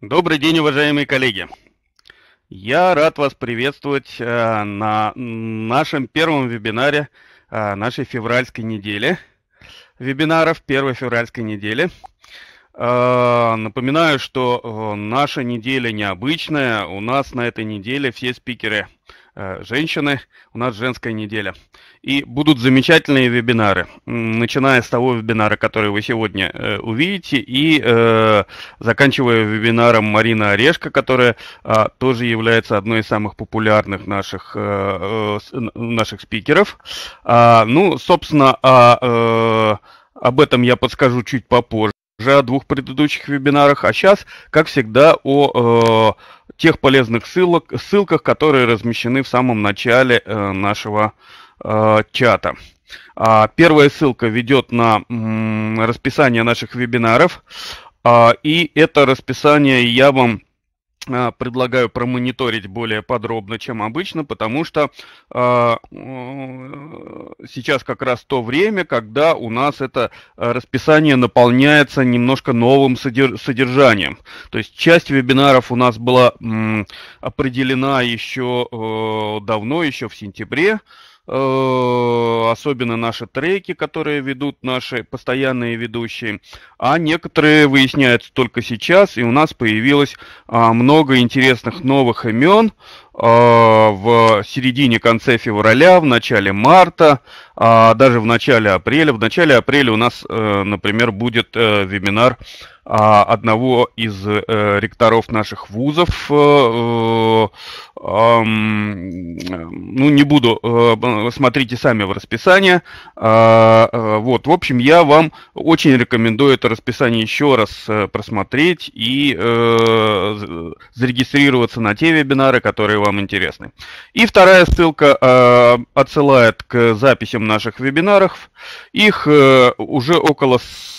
Добрый день, уважаемые коллеги! Я рад вас приветствовать э, на нашем первом вебинаре э, нашей февральской недели, вебинаров первой февральской недели. Э, напоминаю, что наша неделя необычная. У нас на этой неделе все спикеры женщины, у нас женская неделя. И будут замечательные вебинары, начиная с того вебинара, который вы сегодня э, увидите, и э, заканчивая вебинаром Марина Орешка, которая э, тоже является одной из самых популярных наших, э, э, наших спикеров. А, ну, собственно, а, э, об этом я подскажу чуть попозже уже о двух предыдущих вебинарах, а сейчас, как всегда, о э, тех полезных ссылок, ссылках, которые размещены в самом начале э, нашего э, чата. А, первая ссылка ведет на м, расписание наших вебинаров, а, и это расписание я вам предлагаю промониторить более подробно, чем обычно, потому что э, сейчас как раз то время, когда у нас это расписание наполняется немножко новым содержанием. То есть часть вебинаров у нас была определена еще э, давно, еще в сентябре, Э, особенно наши треки, которые ведут наши постоянные ведущие, а некоторые выясняются только сейчас, и у нас появилось а, много интересных новых имен в середине-конце февраля, в начале марта, а, даже в начале апреля. В начале апреля у нас, э, например, будет э, вебинар а, одного из э, ректоров наших вузов. Э, э, ну, не буду, смотрите сами в расписание. А, вот, в общем, я вам очень рекомендую это расписание еще раз просмотреть и зарегистрироваться на те вебинары, которые вам интересны. И вторая ссылка отсылает к записям наших вебинаров. Их уже около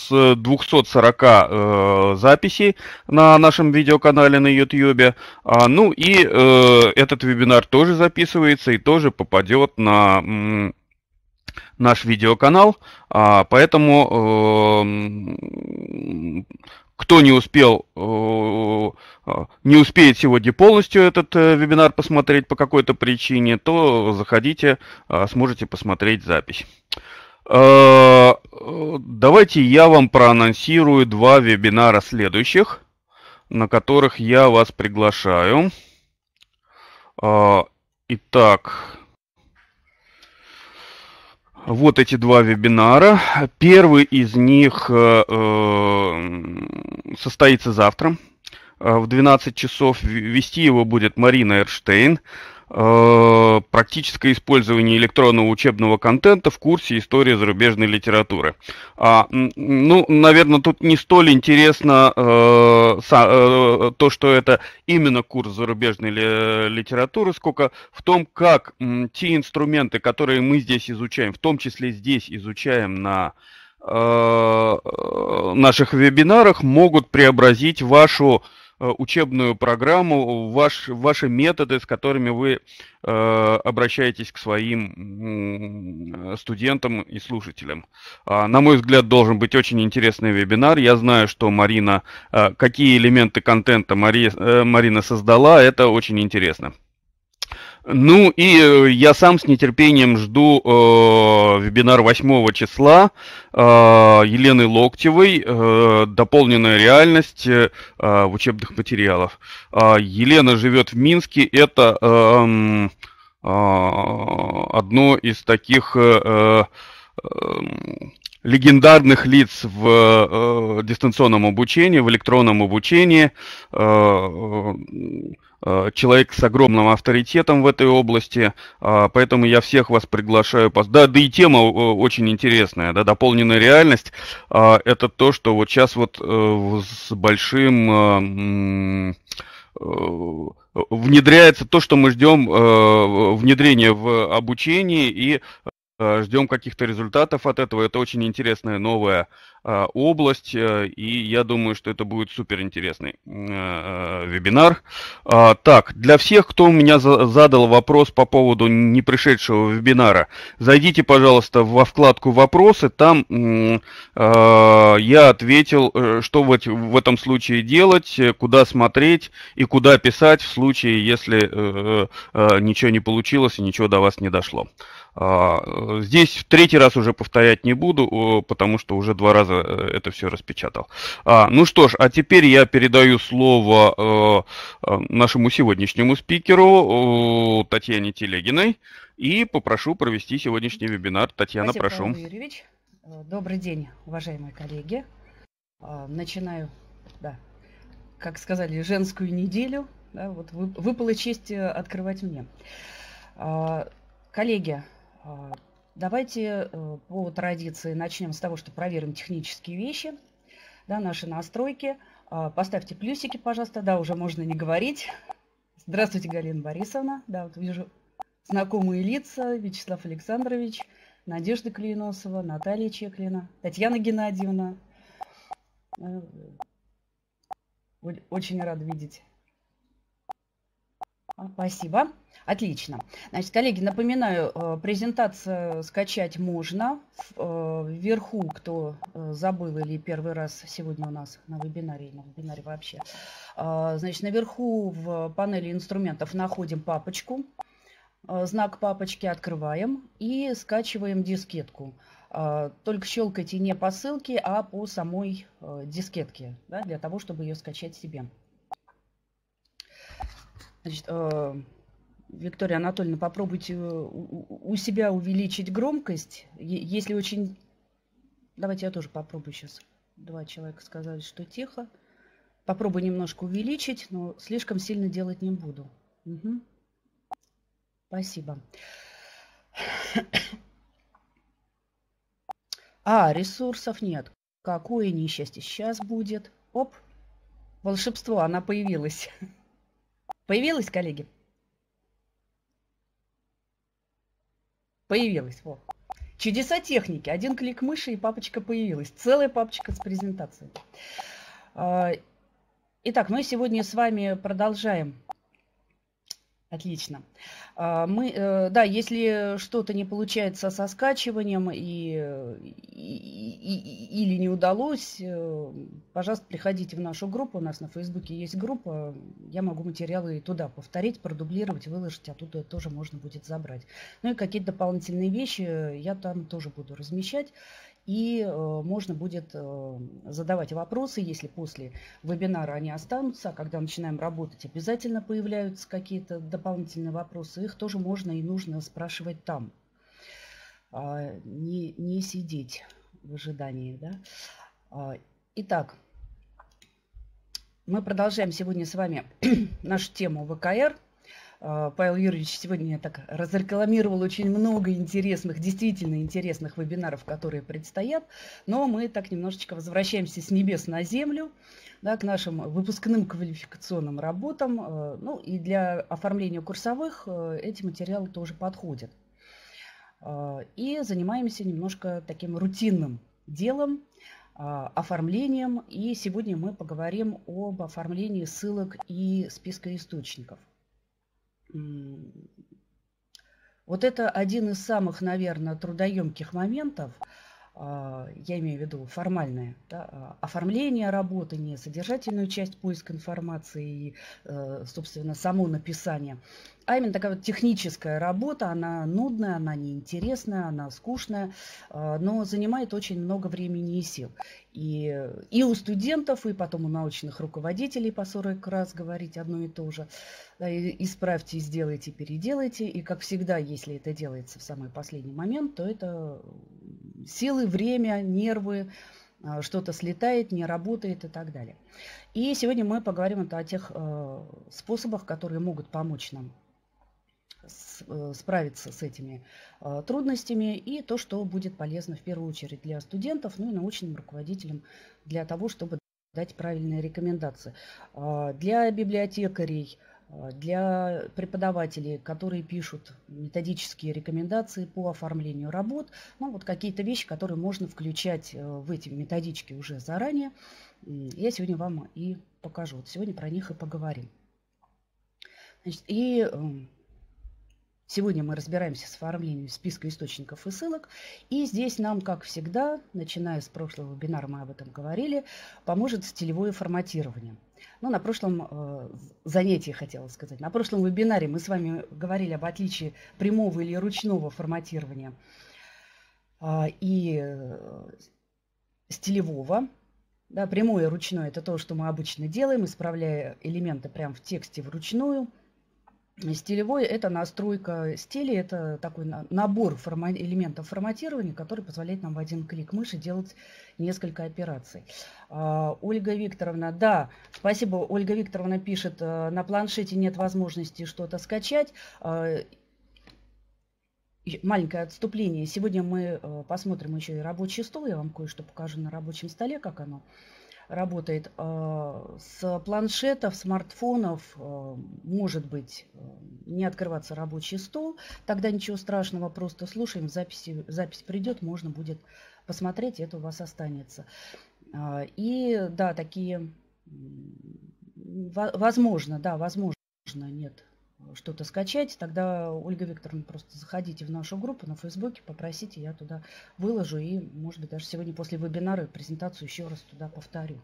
240 э, записей на нашем видеоканале на YouTube. А, ну и э, этот вебинар тоже записывается и тоже попадет на наш видеоканал. А, поэтому э, кто не успел, э, не успеет сегодня полностью этот э, вебинар посмотреть по какой-то причине, то заходите, э, сможете посмотреть запись. Э, давайте я вам проанонсирую два вебинара следующих, на которых я вас приглашаю. Э, итак, вот эти два вебинара. Первый из них э, состоится завтра в 12 часов. Вести его будет Марина Эрштейн. Э, практическое использование электронного учебного контента в курсе истории зарубежной литературы. А, ну, наверное, тут не столь интересно э, са, э, то, что это именно курс зарубежной ли, литературы, сколько в том, как м, те инструменты, которые мы здесь изучаем, в том числе здесь изучаем на э, наших вебинарах, могут преобразить вашу Э, учебную программу, ваш, ваши методы, с которыми вы э, обращаетесь к своим студентам и слушателям. А, на мой взгляд, должен быть очень интересный вебинар. Я знаю, что Марина, э, какие элементы контента Мари, э, Марина создала, это очень интересно. Ну и э, я сам с нетерпением жду э, вебинар 8 числа э, Елены Локтевой э, «Дополненная реальность э, в учебных материалах». Э, Елена живет в Минске, это э, э, одно из таких... Э, э, легендарных лиц в э, дистанционном обучении, в электронном обучении, э, э, человек с огромным авторитетом в этой области, э, поэтому я всех вас приглашаю. Да, да и тема э, очень интересная, да, дополненная реальность, э, это то, что вот сейчас вот э, с большим... Э, внедряется то, что мы ждем э, внедрения в обучении и Э, ждем каких-то результатов от этого. Это очень интересная новая э, область, э, и я думаю, что это будет супер интересный вебинар. А, так, для всех, кто у меня задал вопрос по поводу не пришедшего вебинара, зайдите, пожалуйста, во вкладку «Вопросы». Там я ответил, что в этом случае делать, куда смотреть и куда писать в случае, если ничего не получилось и ничего до вас не дошло. А, здесь в третий раз уже повторять не буду, потому что уже два раза э, это все распечатал. А, ну что ж, а теперь я передаю слово э, нашему сегодняшнему спикеру Татьяне Телегиной и попрошу провести сегодняшний вебинар. Татьяна, Спасибо, прошу. Павел Юрьевич. Э, добрый день, уважаемые коллеги. Начинаю, да, как сказали, женскую неделю. Да, вот выпала честь открывать мне. Коллеги, а, давайте э, по традиции начнем с того, что проверим технические вещи, да, наши настройки. А, поставьте плюсики, пожалуйста. Да, уже можно не говорить. Здравствуйте, Галина Борисовна. Да, вот вижу знакомые лица. Вячеслав Александрович, Надежда Клейносова, Наталья Чеклина, Татьяна Геннадьевна. Э, очень рада видеть. Спасибо. Отлично. Значит, коллеги, напоминаю, э, презентацию скачать можно. Э, вверху, кто э, забыл или первый раз сегодня у нас на вебинаре, на вебинаре вообще, значит, наверху в панели инструментов находим папочку. Знак папочки открываем и скачиваем дискетку. Только щелкайте не по ссылке, а по самой дискетке, да, для того, чтобы ее скачать себе. Значит, Виктория Анатольевна, попробуйте э, у себя увеличить громкость. Если очень... Давайте я тоже попробую сейчас. Два человека сказали, что тихо. Попробую немножко увеличить, но слишком сильно делать не буду. Угу. Спасибо. А, ресурсов нет. Какое несчастье. Сейчас будет. Оп. Волшебство, она появилась. Появилась, коллеги? Появилась. Вот. Чудеса техники. Один клик мыши и папочка появилась. Целая папочка с презентацией. А, итак, мы сегодня с вами продолжаем. Отлично. А, мы, э, да, если что-то не получается со скачиванием и, и, и, или не удалось, э, пожалуйста, приходите в нашу группу. У нас на Фейсбуке есть группа. Я могу материалы туда повторить, продублировать, выложить, оттуда тоже можно будет забрать. Ну и какие-то дополнительные вещи я там тоже буду размещать и э, можно будет э, задавать вопросы, если после вебинара они останутся, а когда начинаем работать, обязательно появляются какие-то дополнительные вопросы, их тоже можно и нужно спрашивать там, а, не, не сидеть в ожидании. Да? А, итак, мы продолжаем сегодня с вами нашу тему ВКР – Павел Юрьевич сегодня так разрекламировал очень много интересных, действительно интересных вебинаров, которые предстоят. Но мы так немножечко возвращаемся с небес на землю, да, к нашим выпускным квалификационным работам. А, ну и для оформления курсовых а, эти материалы тоже подходят. И занимаемся немножко таким рутинным делом, оформлением. И сегодня мы поговорим об оформлении ссылок и списка источников. Вот это один из самых, наверное, трудоемких моментов, я имею в виду формальное да, а, оформление работы, не содержательную часть поиска информации и, э, собственно, само написание, а именно такая вот техническая работа, она нудная, она неинтересная, она скучная, а, но занимает очень много времени и сил. И, и у студентов, и потом у научных руководителей по 40 раз говорить одно и то же. Исправьте, сделайте, переделайте. И, как всегда, если это делается в самый последний момент, то это силы, время, нервы, а, что-то слетает, не работает и так далее. И сегодня мы поговорим о тех э, способах, которые могут помочь нам Э, справиться с этими э, трудностями и то, что будет полезно в первую очередь для студентов, ну и научным руководителям для того, чтобы дать правильные рекомендации. А, для библиотекарей э, для преподавателей, которые пишут методические рекомендации по оформлению работ, ну вот какие-то вещи, которые можно включать э, в эти методички уже заранее, я сегодня вам и покажу. Вот сегодня про них и поговорим. Значит, и эм, Сегодня мы разбираемся с оформлением списка источников и ссылок. И здесь нам, как всегда, начиная с прошлого вебинара, мы об этом говорили, поможет стилевое форматирование. Ну, на прошлом э, занятии, хотела сказать, на прошлом вебинаре мы с вами говорили об отличии прямого или ручного форматирования э, и э, стилевого. Да, прямое и ручное – это то, что мы обычно делаем, исправляя элементы прямо в тексте вручную – Стилевой – это настройка стиля, это такой набор форма элементов форматирования, который позволяет нам в один клик мыши делать несколько операций. А, Ольга Викторовна, да, спасибо, Ольга Викторовна пишет, э, на планшете нет возможности что-то скачать. А, маленькое отступление. Сегодня мы э, посмотрим еще и рабочий стол, я вам кое-что покажу на рабочем столе, как оно работает. А, с планшетов, смартфонов а, может быть а, не открываться рабочий стол, тогда ничего страшного, просто слушаем, записи, запись придет, можно будет посмотреть, это у вас останется. И да, такие, возможно, да, возможно, нет что-то скачать, тогда, Ольга Викторовна, просто заходите в нашу группу на Фейсбуке, попросите, я туда выложу и, может быть, даже сегодня после вебинара презентацию еще раз туда повторю.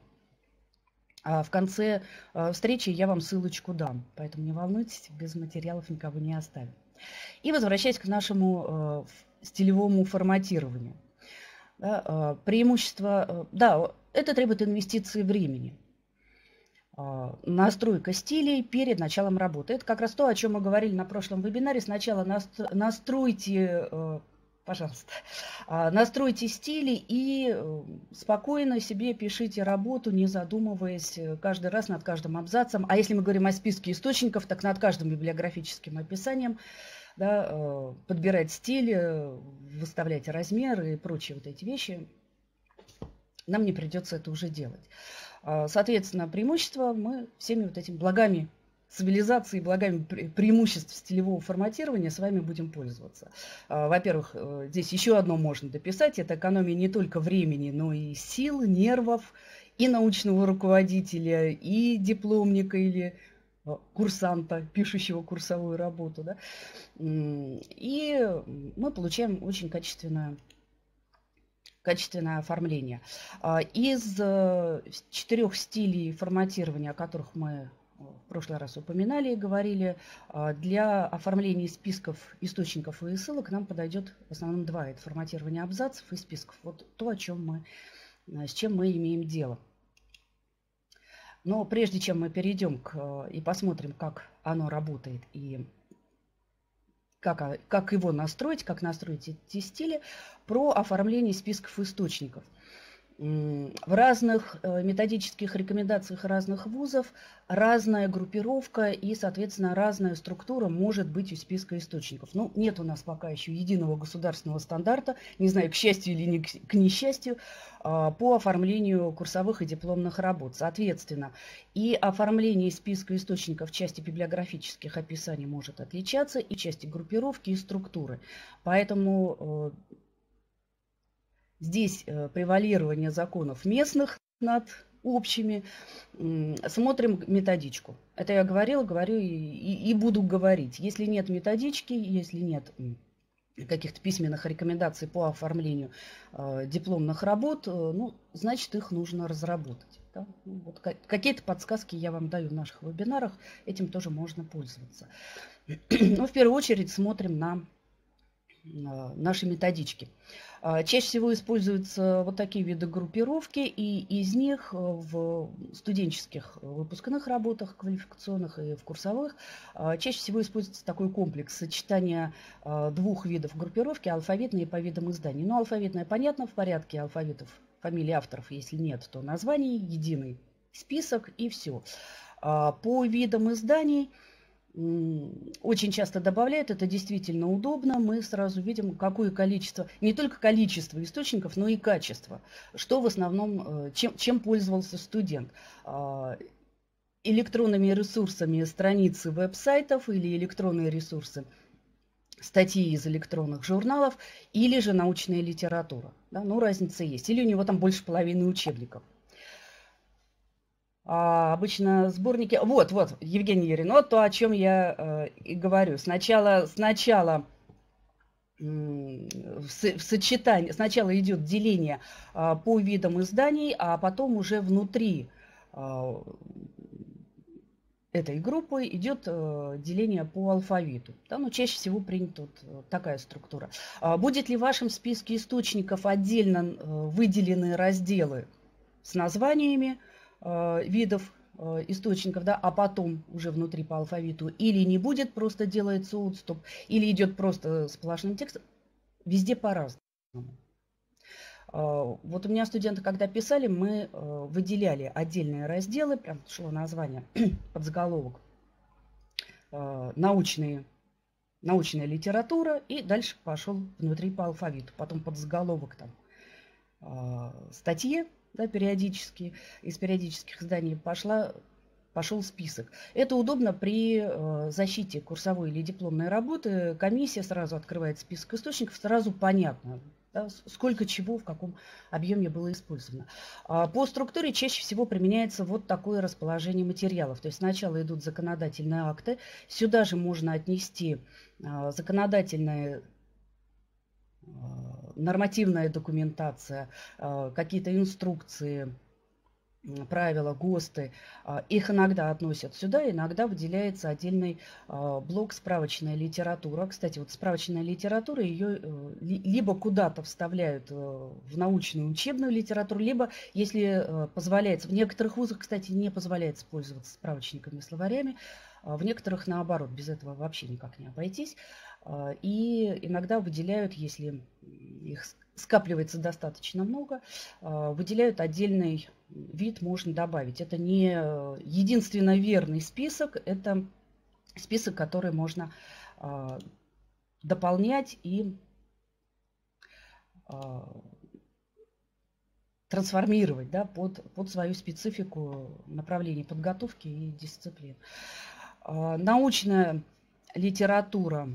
А в конце э, встречи я вам ссылочку дам, поэтому не волнуйтесь, без материалов никого не оставим. И возвращаясь к нашему э, стилевому форматированию. Да, э, преимущество, да, это требует инвестиции времени – настройка стилей перед началом работы. Это как раз то, о чем мы говорили на прошлом вебинаре. Сначала настройте, э, пожалуйста, а, настройте стили и э, спокойно себе пишите работу, не задумываясь э, каждый раз над каждым абзацем. А если мы говорим о списке источников, так над каждым библиографическим описанием да, подбирать стиль, выставлять размеры и прочие вот эти вещи. Нам не придется это уже делать. А, соответственно, преимущество мы всеми вот этими благами цивилизации, благами преимуществ стилевого форматирования с вами будем пользоваться. А, во-первых, э, здесь еще одно можно дописать. Это экономия не только времени, но и сил, нервов, и научного руководителя, и дипломника или э, курсанта, пишущего курсовую работу. Да? И мы получаем очень качественное качественное оформление. А, из э, четырех стилей форматирования, о которых мы э, в прошлый раз упоминали и говорили, а, для оформления списков источников и ссылок нам подойдет в основном два. Это форматирование абзацев и списков. Вот то, о чем мы, э, с чем мы имеем дело. Но прежде чем мы перейдем к, и посмотрим, как оно работает и как, а, как его настроить, как настроить эти стили, про оформление списков источников. В разных э, методических рекомендациях разных вузов разная группировка и, соответственно, разная структура может быть у списка источников. Ну, нет у нас пока еще единого государственного стандарта, не знаю, к счастью или не к несчастью, по оформлению курсовых и дипломных работ. Соответственно, и оформление списка источников в части библиографических описаний может отличаться, и части группировки, и структуры. Поэтому э, Здесь э, превалирование законов местных над общими. Смотрим методичку. Это я говорила, говорю и, и, и буду говорить. Если нет методички, если нет каких-то письменных рекомендаций по оформлению э, дипломных работ, э, ну, значит, их нужно разработать. Да? Ну, вот какие-то подсказки я вам даю в наших вебинарах, этим тоже можно пользоваться. Но в первую очередь смотрим на э, наши методички. А, чаще всего используются вот такие виды группировки, и из них э, в студенческих выпускных работах, квалификационных и в курсовых, а, чаще всего используется такой комплекс сочетания а, двух видов группировки, алфавитные по видам изданий. Ну, алфавитная, понятно, в порядке алфавитов, фамилии авторов, если нет, то названий, единый список и все. По видам изданий – очень часто добавляют, это действительно удобно, мы сразу видим, какое количество, не только количество источников, но и качество, что в основном, э, чем, чем пользовался студент. А, электронными ресурсами страницы веб-сайтов или электронные ресурсы статьи из электронных журналов или же научная литература. Да? Ну, разница есть. Или у него там больше половины учебников. А, обычно сборники... Вот, вот, Евгений Юрин, вот то, о чем я э, и говорю. Сначала, сначала в сочетании, сначала идет деление а, по видам изданий, а потом уже внутри а, этой группы идет э, деление по алфавиту. Да, ну, чаще всего принята вот э, такая структура. А будет ли в вашем списке источников отдельно э, выделены разделы с названиями видов источников, да, а потом уже внутри по алфавиту, или не будет, просто делается отступ, или идет просто сплошным текстом, везде по-разному. А, вот у меня студенты, когда писали, мы э, выделяли отдельные разделы, прям шло название, подзаголовок, э, научные, научная литература, и дальше пошел внутри по алфавиту. Потом подзаголовок там э, статьи, да, периодические, из периодических изданий пошла пошел список. Это удобно при защите курсовой или дипломной работы. Комиссия сразу открывает список источников, сразу понятно, да, сколько чего в каком объеме было использовано. А, по структуре чаще всего применяется вот такое расположение материалов. То есть сначала идут законодательные акты, сюда же можно отнести а, законодательные а, нормативная документация, какие-то инструкции, правила, ГОСТы, а, их иногда относят сюда, иногда выделяется отдельный а, блок справочная литература. Кстати, вот справочная литература, ее э, либо куда-то вставляют э, в научную учебную литературу, либо, если э, позволяется, в некоторых вузах, кстати, не позволяется пользоваться справочниками и словарями, в некоторых, наоборот, без этого вообще никак не обойтись. И иногда выделяют, если их скапливается достаточно много, выделяют отдельный вид можно добавить. Это не единственно верный список, это список, который можно э, дополнять и э, трансформировать да, под, под свою специфику направления подготовки и дисциплин. Э, научная литература,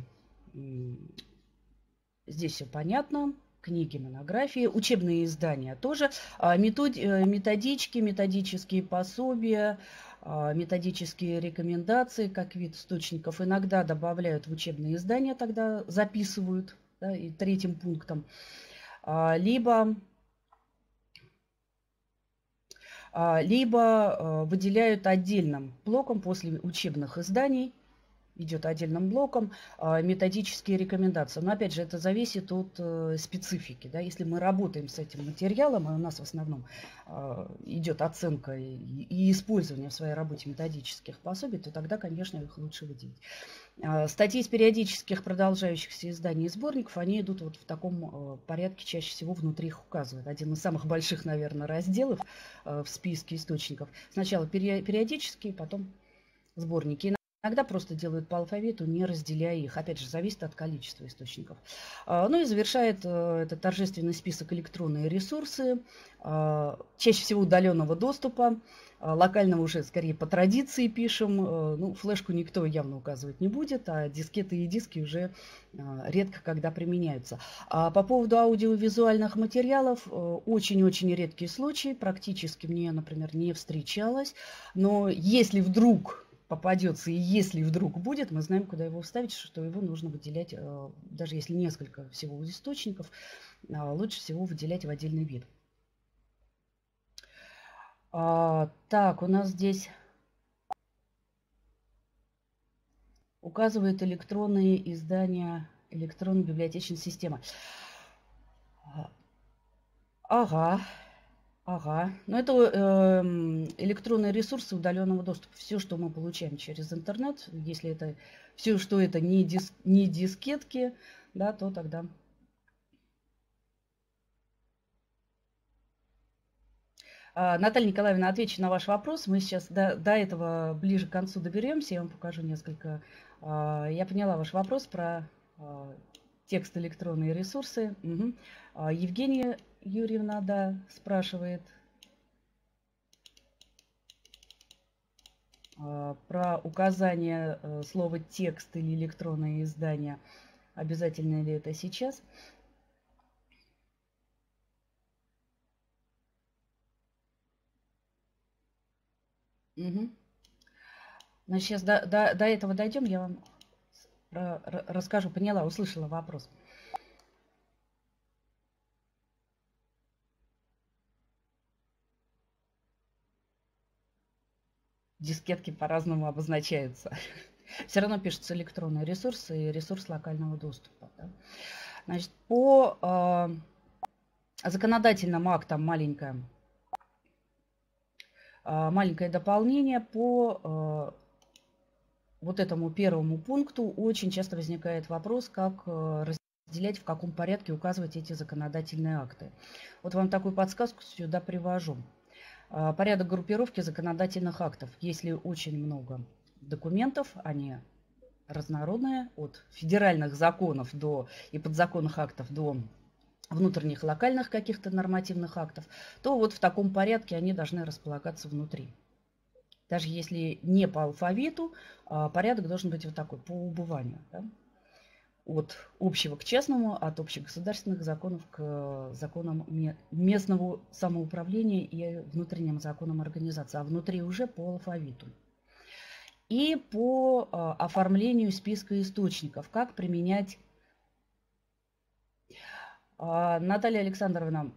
здесь все понятно. Книги, монографии, учебные издания тоже, а, э, методички, методические пособия, а, методические рекомендации как вид источников иногда добавляют в учебные издания, тогда записывают да, и третьим пунктом, а, либо либо выделяют отдельным блоком после учебных изданий идет отдельным блоком, а, методические рекомендации. Но опять же, это зависит от э, специфики. Да? Если мы работаем с этим материалом, и у нас в основном а, идет оценка и использование в своей работе методических пособий, то тогда, конечно, их лучше выделить. А, статьи из периодических продолжающихся изданий и сборников, они идут вот в таком э, порядке, чаще всего внутри их указывают. Один из самых больших, наверное, разделов э, в списке источников. Сначала периодические, потом сборники. Иногда просто делают по алфавиту, не разделяя их. Опять же, зависит от количества источников. А, ну и завершает э, этот торжественный список электронные ресурсы, а, чаще всего удаленного доступа, а, локального уже скорее по традиции пишем. Э, ну, флешку никто явно указывать не будет, а дискеты и диски уже редко когда применяются. А по поводу аудиовизуальных материалов, э, очень-очень редкий случай, практически мне, например, не встречалось. Но если вдруг попадется, и если вдруг будет, мы знаем, куда его вставить, что его нужно выделять, э, даже если несколько всего источников, э, лучше всего выделять в отдельный вид. А, так, у нас здесь указывает электронные издания электронной библиотечной системы. Ага. Ага. Ну, это э, электронные ресурсы удаленного доступа. Все, что мы получаем через интернет, если это все, что это не, дис, не дискетки, да, то тогда... А, Наталья Николаевна, отвечу на ваш вопрос. Мы сейчас до, до этого ближе к концу доберемся. Я вам покажу несколько. А, я поняла ваш вопрос про а, текст электронные ресурсы. Угу. Евгения Юрьевна, да, спрашивает. а, про указание э, слова текст или электронное издание. Обязательно ли это сейчас? Угу. Значит, сейчас до, до, до этого дойдем, я вам расскажу. Поняла, услышала вопрос. Дискетки по-разному обозначаются. Все равно пишутся электронные ресурсы и ресурс локального доступа. Да. Значит, по э, законодательным актам маленькое, э, маленькое дополнение по э, вот этому первому пункту очень часто возникает вопрос, как разделять, в каком порядке указывать эти законодательные акты. Вот вам такую подсказку сюда привожу. А, порядок группировки законодательных актов. Если очень много документов, они разнородные, от федеральных законов до и подзаконных актов до внутренних локальных каких-то нормативных актов, то вот в таком порядке они должны располагаться внутри. Даже если не по алфавиту, а порядок должен быть вот такой, по убыванию. Да? От общего к частному, от общегосударственных законов к законам местного самоуправления и внутренним законам организации, а внутри уже по алфавиту. И по а, оформлению списка источников, как применять. А, Наталья Александровна,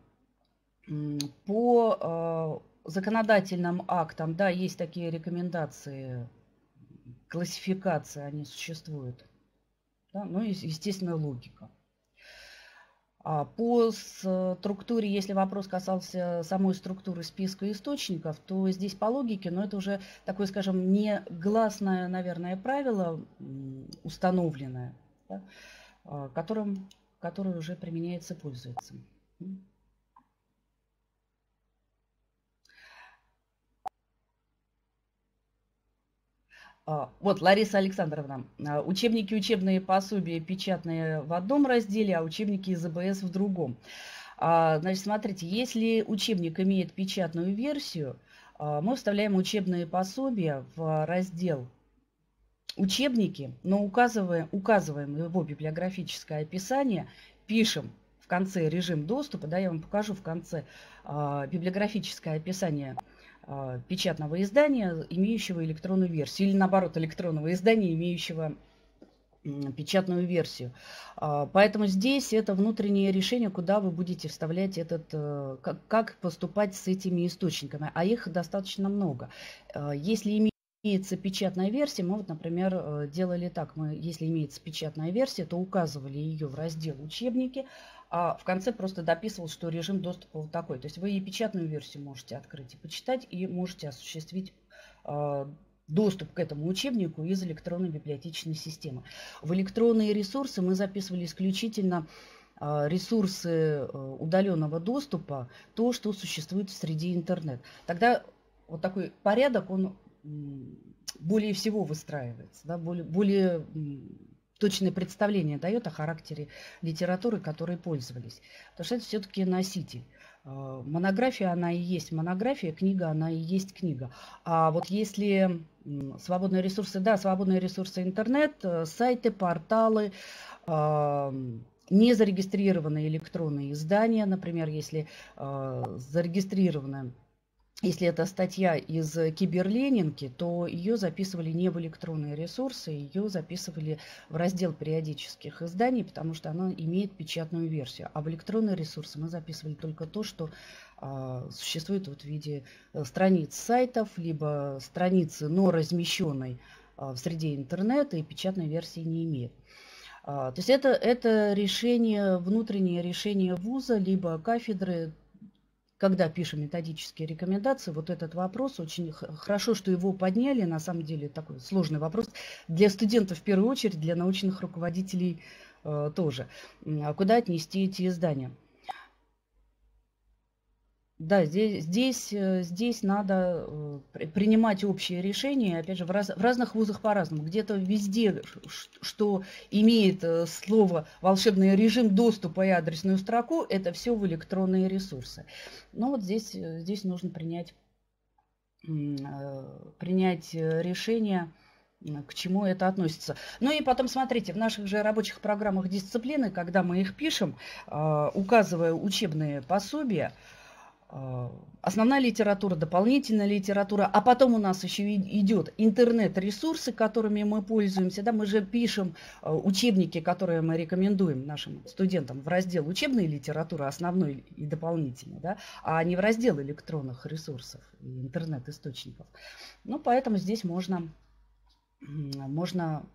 по законодательным актам, да, есть такие рекомендации, классификации, они существуют. Да? Ну и, естественно, логика. А по структуре, если вопрос касался самой структуры списка источников, то здесь по логике, но это уже такое, скажем, не гласное, наверное, правило установленное, да, а, которым, которое уже применяется и пользуется. Вот, Лариса Александровна, а, учебники, учебные пособия печатные в одном разделе, а учебники из АБС в другом. А, значит, смотрите, если учебник имеет печатную версию, мы вставляем учебные пособия в раздел учебники, но указываем, указываем его библиографическое описание, пишем в конце режим доступа, да, я вам покажу в конце библиографическое описание а, печатного издания, имеющего электронную версию, или наоборот, электронного издания, имеющего печатную версию. А, поэтому здесь это внутреннее решение, куда вы будете вставлять этот, э, как, поступать с этими источниками. А их достаточно много. А, если имеется печатная версия, мы вот, например, э, делали так. Мы, если имеется печатная версия, то указывали ее в раздел учебники, а в конце просто дописывал, что режим доступа вот такой. То есть вы и печатную версию можете открыть и почитать, и можете осуществить э, доступ к этому учебнику из электронной библиотечной системы. В электронные ресурсы мы записывали исключительно э, ресурсы удаленного доступа, то, что существует в среде интернет. Тогда вот такой порядок, он более всего выстраивается, да, более, более точное представление дает о характере литературы, которой пользовались. Потому что это все-таки носитель. А, монография, она и есть монография, книга, она и есть книга. А вот если свободные ресурсы, да, свободные ресурсы интернет, э, сайты, порталы, а, не зарегистрированные электронные издания, например, если а, зарегистрированы если это статья из киберленинки, то ее записывали не в электронные ресурсы, ее записывали в раздел периодических изданий, потому что она имеет печатную версию. А в электронные ресурсы мы записывали только то, что а, существует вот в виде э, страниц сайтов, либо страницы, но размещенной а, в среде интернета и печатной версии не имеет. А, то есть это, это решение, внутреннее решение вуза, либо кафедры когда пишем методические рекомендации, вот этот вопрос очень хорошо, что его подняли. На самом деле такой сложный вопрос для студентов в первую очередь, для научных руководителей э, тоже. А куда отнести эти издания? Да, здесь, здесь, э, здесь надо э, принимать общие решения, опять же, в, раз, в разных вузах по-разному. Где-то везде, что имеет э, слово волшебный режим доступа и адресную строку, это все в электронные ресурсы. Но вот здесь, здесь нужно принять принять решение к чему это относится. Ну и потом, смотрите, в наших же рабочих программах дисциплины, когда мы их пишем, указывая учебные пособия, основная литература, дополнительная литература, а потом у нас еще идет интернет-ресурсы, которыми мы пользуемся. Да, мы же пишем а, учебники, которые мы рекомендуем нашим студентам в раздел учебной литературы, основной и дополнительной, да, а не в раздел электронных ресурсов и интернет-источников. Ну, поэтому здесь можно можно,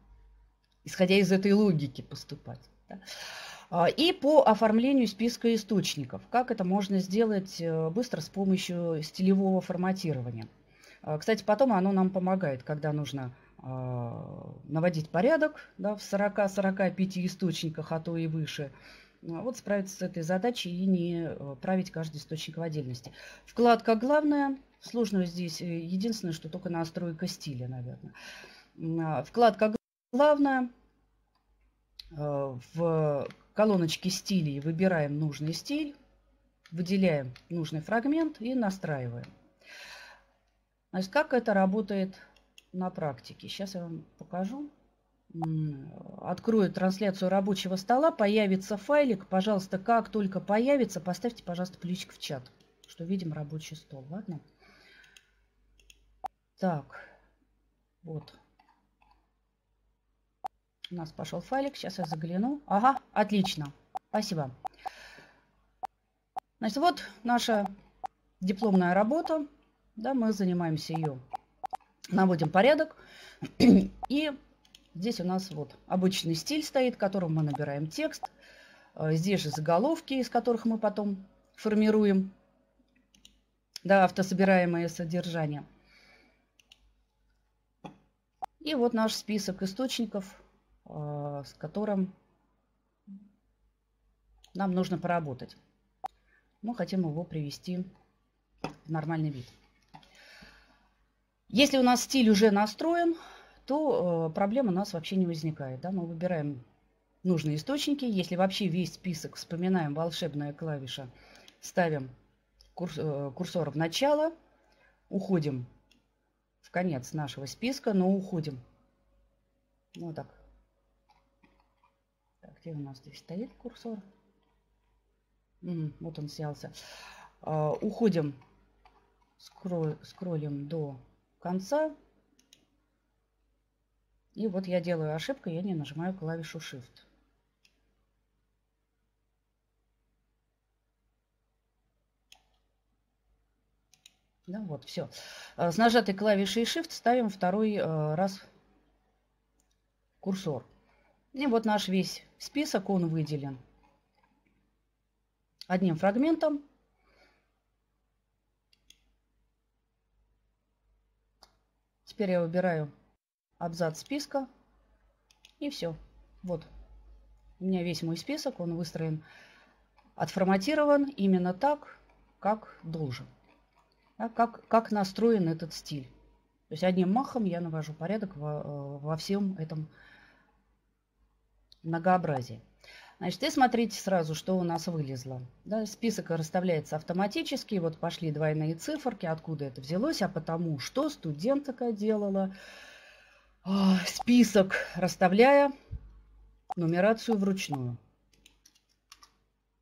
исходя из этой логики, поступать. Да? А, и по оформлению списка источников. Как это можно сделать э, быстро с помощью стилевого форматирования. А, кстати, потом оно нам помогает, когда нужно а, наводить порядок да, в 40-45 источниках, а то и выше. Вот справиться с этой задачей и не э, править каждый источник в отдельности. Вкладка главная. Сложного здесь э, единственное, что только настройка стиля, наверное. Вкладка главная. В колоночке стилей выбираем нужный стиль, выделяем нужный фрагмент и настраиваем. Значит, как это работает на практике? Сейчас я вам покажу. Открою трансляцию рабочего стола, появится файлик. Пожалуйста, как только появится, поставьте, пожалуйста, плечик в чат, что видим рабочий стол. Ладно? Так, вот. У нас пошел файлик. Сейчас я загляну. Ага, отлично. Спасибо. Значит, вот наша дипломная работа. Да, мы занимаемся ее. Наводим порядок. И здесь у нас вот обычный стиль стоит, в котором мы набираем текст. Э, здесь же заголовки, из которых мы потом формируем да, автособираемое содержание. И вот наш список источников с которым нам нужно поработать. Мы хотим его привести в нормальный вид. Если у нас стиль уже настроен, то э, проблем у нас вообще не возникает. Да? Мы выбираем нужные источники. Если вообще весь список вспоминаем, волшебная клавиша, ставим э, курсор в начало, уходим в конец нашего списка, но уходим. Вот так где у нас здесь стоит курсор? Вот он снялся. А, уходим, скроль, скроллим до конца. И вот я делаю ошибку, я не нажимаю клавишу Shift. Да, вот, все. А, с нажатой клавишей Shift ставим второй э, раз курсор. И вот наш весь список, он выделен одним фрагментом. Теперь я выбираю абзац списка. И все. Вот. У меня весь мой список, он выстроен, отформатирован именно так, как должен. Да, как, как настроен этот стиль. То есть одним махом я навожу порядок во, э, во всем этом многообразие. Значит, и смотрите сразу, что у нас вылезло. Да, список расставляется автоматически. Вот пошли двойные циферки. Откуда это взялось? А потому что студентка делала а, список, расставляя нумерацию вручную.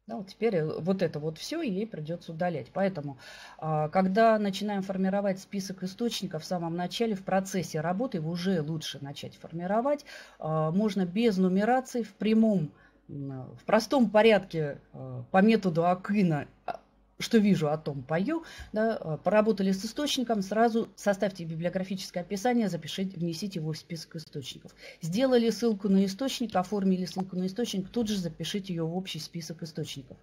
Да, вот теперь э, вот это вот все ей придется удалять. Поэтому, а, когда начинаем формировать список источников в самом начале, в процессе работы, его уже лучше начать формировать. А, можно без нумерации в прямом, в простом порядке а, по методу Акына что вижу, о том пою. Да, э, поработали с источником, сразу составьте библиографическое описание, запишите, внесите его в список источников. Сделали ссылку на источник, оформили ссылку на источник, тут же запишите ее в общий список источников.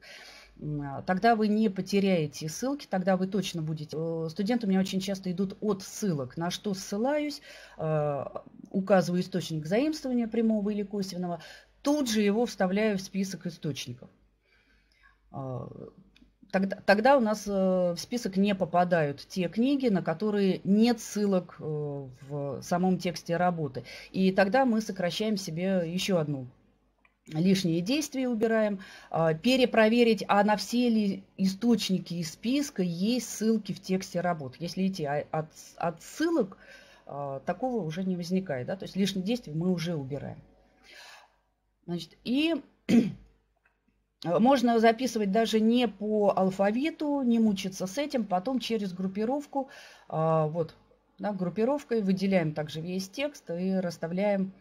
А, тогда вы не потеряете ссылки, тогда вы точно будете... Э, студенты у меня очень часто идут от ссылок, на что ссылаюсь, э, указываю источник заимствования прямого или косвенного, тут же его вставляю в список источников Тогда, тогда у нас э, в список не попадают те книги, на которые нет ссылок э, в самом тексте работы. И тогда мы сокращаем себе еще одну лишние действия убираем, а, перепроверить, а на все ли источники из списка есть ссылки в тексте работ. Если идти от, от ссылок, а, такого уже не возникает. Да? То есть лишние действия мы уже убираем. Значит, и можно записывать даже не по алфавиту, не мучиться с этим, потом через группировку, а, вот, да, группировкой выделяем также весь текст и расставляем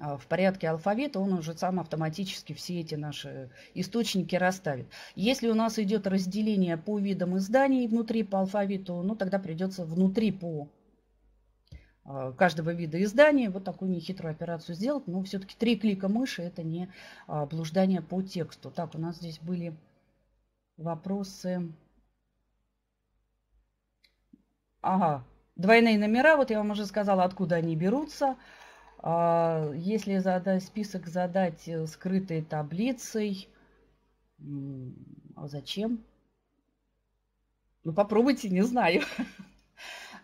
а, в порядке алфавита, он уже сам автоматически все эти наши источники расставит. Если у нас идет разделение по видам изданий внутри по алфавиту, ну тогда придется внутри по каждого вида издания вот такую нехитрую операцию сделать. Но все-таки три клика мыши это не а, блуждание по тексту. Так, у нас здесь были вопросы. Ага, двойные номера, вот я вам уже сказала, откуда они берутся. А, если задать список задать э, скрытой таблицей, а зачем? Ну, попробуйте, не знаю.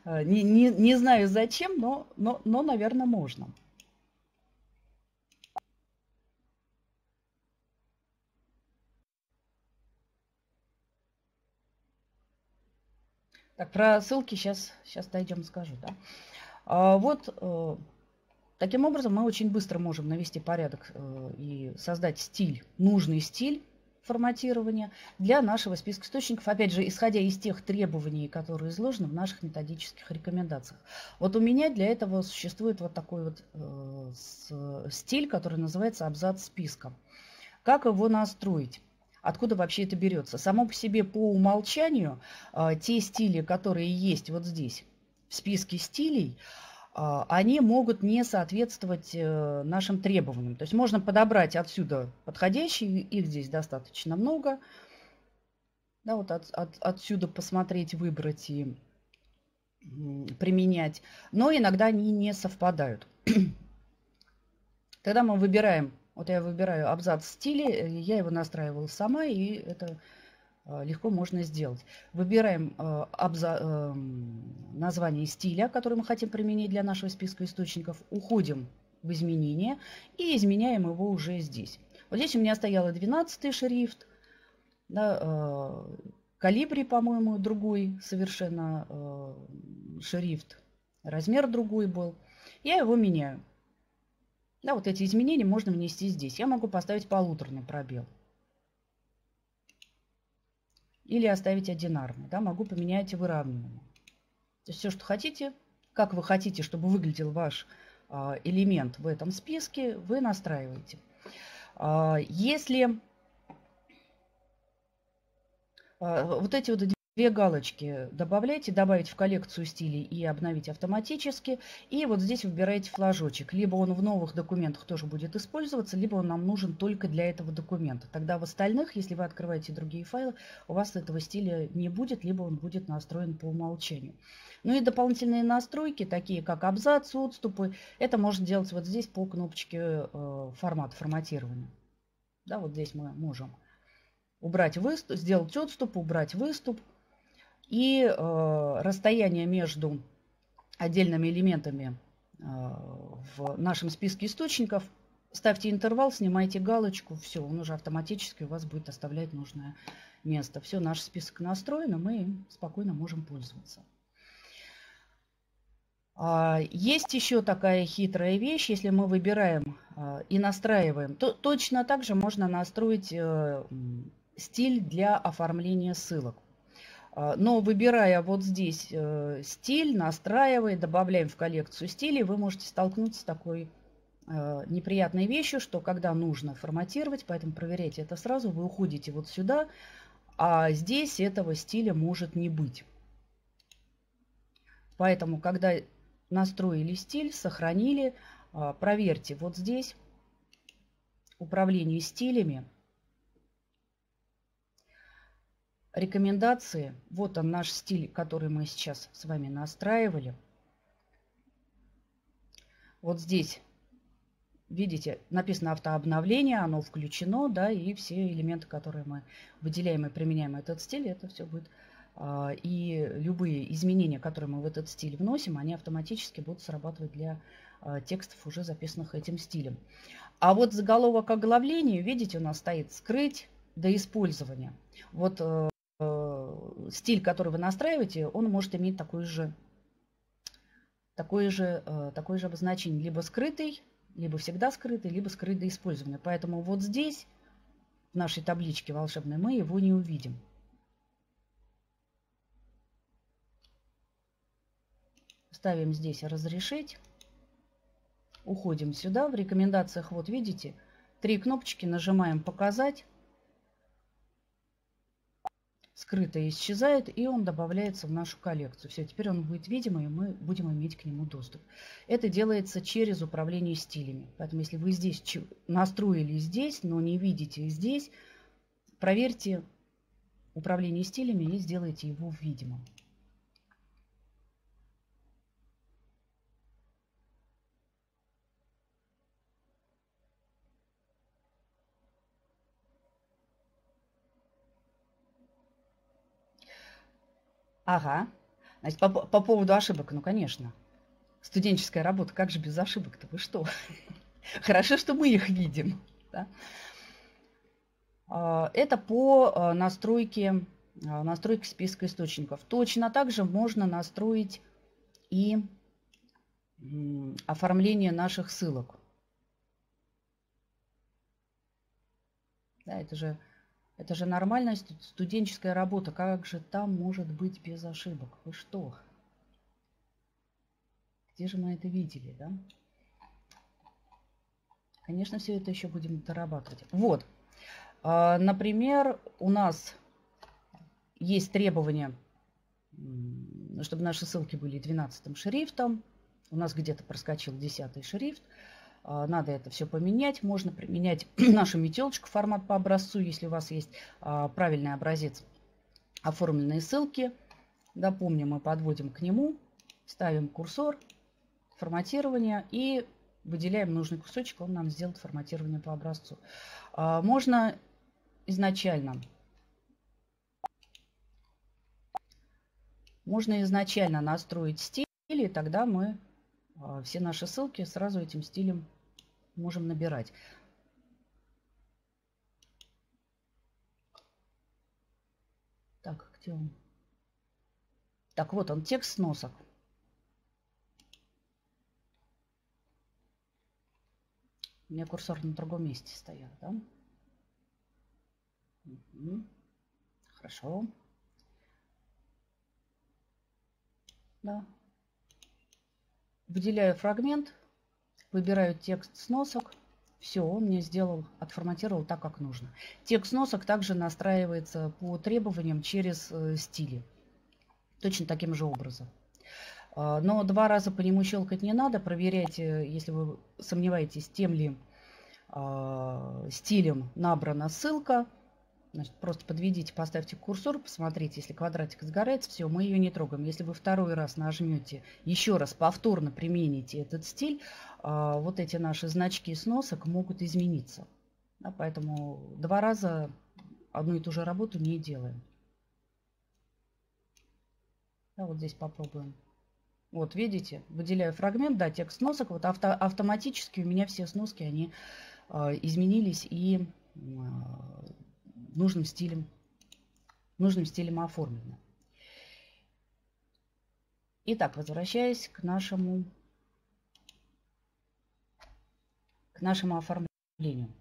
А, не, не, не знаю зачем, но, но, но, наверное, можно. Так, про ссылки сейчас, сейчас дойдем, скажу. Да? А вот э, Таким образом, мы очень быстро можем навести порядок э, и создать стиль, нужный стиль форматирования для нашего списка источников, опять же, исходя из тех требований, которые изложены в наших методических рекомендациях. Вот у меня для этого существует вот такой вот э, стиль, который называется абзац списка. Как его настроить? Откуда вообще это берется? Само по себе по умолчанию э, те стили, которые есть вот здесь в списке стилей, они могут не соответствовать э, нашим требованиям. То есть можно подобрать отсюда подходящие, их здесь достаточно много. Да, вот от, от, отсюда посмотреть, выбрать и применять. Но иногда они не совпадают. Тогда мы выбираем, вот я выбираю абзац стиля, э, я его настраивала сама, и это легко можно сделать. Выбираем э, абза... Э, название стиля, который мы хотим применить для нашего списка источников, уходим в изменения и изменяем его уже здесь. Вот здесь у меня стоял 12 шрифт, да, калибри, по-моему, другой совершенно шрифт, размер другой был. Я его меняю. Да, вот эти изменения можно внести здесь. Я могу поставить полуторный пробел или оставить одинарный. Да, могу поменять выравнивание. То есть все, что хотите, как вы хотите, чтобы выглядел ваш а, элемент в этом списке, вы настраиваете. А, если а, вот эти вот Две галочки добавляйте, добавить в коллекцию стилей и обновить автоматически. И вот здесь выбираете флажочек. Либо он в новых документах тоже будет использоваться, либо он нам нужен только для этого документа. Тогда в остальных, если вы открываете другие файлы, у вас этого стиля не будет, либо он будет настроен по умолчанию. Ну и дополнительные настройки, такие как абзац, отступы, это можно делать вот здесь по кнопочке э, формат форматирования. Да, вот здесь мы можем убрать выступ, сделать отступ, убрать выступ – и э, расстояние между отдельными элементами э, в нашем списке источников. Ставьте интервал, снимайте галочку, все, он уже автоматически у вас будет оставлять нужное место. Все, наш список настроен, и мы спокойно можем пользоваться. А, есть еще такая хитрая вещь, если мы выбираем э, и настраиваем, то точно так же можно настроить стиль для оформления ссылок. А, но выбирая вот здесь э, стиль, настраивая, добавляем в коллекцию стилей, вы можете столкнуться с такой э, неприятной вещью, что когда нужно форматировать, поэтому проверяйте это сразу, вы уходите вот сюда, а здесь этого стиля может не быть. Поэтому, когда настроили стиль, сохранили, а, проверьте вот здесь управление стилями, рекомендации. Вот он наш стиль, который мы сейчас с вами настраивали. Вот здесь, видите, написано автообновление, оно включено, да, и все элементы, которые мы выделяем и применяем этот стиль, это все будет. А, и любые изменения, которые мы в этот стиль вносим, они автоматически будут срабатывать для а, текстов, уже записанных этим стилем. А вот заголовок оглавления, видите, у нас стоит «Скрыть до использования». Вот э, стиль, который вы настраиваете, он может иметь такой же, такое же, э, такое же обозначение. Либо скрытый, либо всегда скрытый, либо скрыт до использования. Поэтому вот здесь, в нашей табличке волшебной, мы его не увидим. Ставим здесь «Разрешить». Уходим сюда. В рекомендациях, вот видите, три кнопочки. Нажимаем «Показать». Скрыто исчезает, и он добавляется в нашу коллекцию. Все, теперь он будет видимый, и мы будем иметь к нему доступ. Это делается через управление стилями. Поэтому, если вы здесь настроили здесь, но не видите здесь, проверьте управление стилями и сделайте его видимым. Ага. Значит, по, по поводу ошибок, ну, конечно. Студенческая работа, как же без ошибок-то? Вы что? Хорошо, что мы их видим. Да? А, это по а, настройке, а, настройке списка источников. Точно так же можно настроить и оформление наших ссылок. Да, это же это же нормальная студенческая работа. Как же там может быть без ошибок? Вы что? Где же мы это видели, да? Конечно, все это еще будем дорабатывать. Вот. А, например, у нас есть требования, чтобы наши ссылки были 12 шрифтом. У нас где-то проскочил 10 шрифт. А, надо это все поменять. Можно применять нашу метелочку формат по образцу, если у вас есть а, правильный образец оформленные ссылки. Да, помним, мы подводим к нему, ставим курсор, форматирование и выделяем нужный кусочек, он нам сделает форматирование по образцу. А, можно изначально можно изначально настроить стиль, и тогда мы все наши ссылки сразу этим стилем можем набирать. Так, где он? Так, вот он, текст сносок. У меня курсор на другом месте стоял, да? Угу. Хорошо. Да. Выделяю фрагмент. Выбираю текст сносок. Все, он мне сделал, отформатировал так, как нужно. Текст сносок также настраивается по требованиям через э, стили. Точно таким же образом. А, но два раза по нему щелкать не надо. Проверяйте, если вы сомневаетесь, тем ли э, стилем набрана ссылка. Значит, просто подведите, поставьте курсор, посмотрите, если квадратик сгорает, все, мы ее не трогаем. Если вы второй раз нажмете, еще раз повторно примените этот стиль, а, вот эти наши значки сносок могут измениться. Поэтому два раза одну и ту же работу не делаем. Да, вот здесь попробуем. Вот, видите, выделяю фрагмент, да, текст сносок. Вот авто, автоматически у меня все сноски, они э, изменились и э, нужным стилем, нужным стилем оформлено. Итак, возвращаясь к нашему, к нашему оформлению.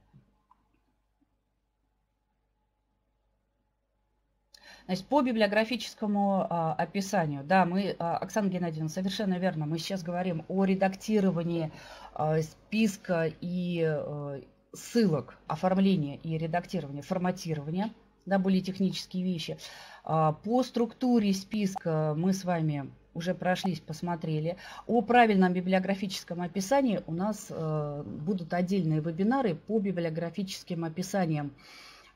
Значит, по библиографическому а, описанию, да, мы, а, Оксана Геннадьевна, совершенно верно, мы сейчас говорим о редактировании а, списка и а, ссылок, оформления и редактирования, форматирования, да, более технические вещи. А, по структуре списка мы с вами уже прошлись, посмотрели. О правильном библиографическом описании у нас э, будут отдельные вебинары по библиографическим описаниям,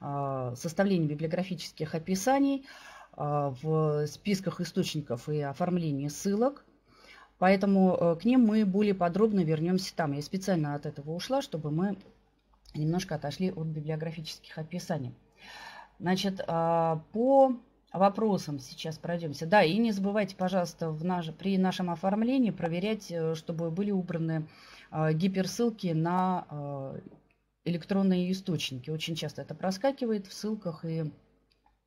э, составлению библиографических описаний э, в списках источников и оформлении ссылок. Поэтому к ним мы более подробно вернемся там. Я специально от этого ушла, чтобы мы немножко отошли от библиографических описаний. Значит, а, по вопросам сейчас пройдемся. Да, и не забывайте, пожалуйста, в наш, при нашем оформлении проверять, э, чтобы были убраны гиперссылки на электронные источники. Очень часто это проскакивает в ссылках и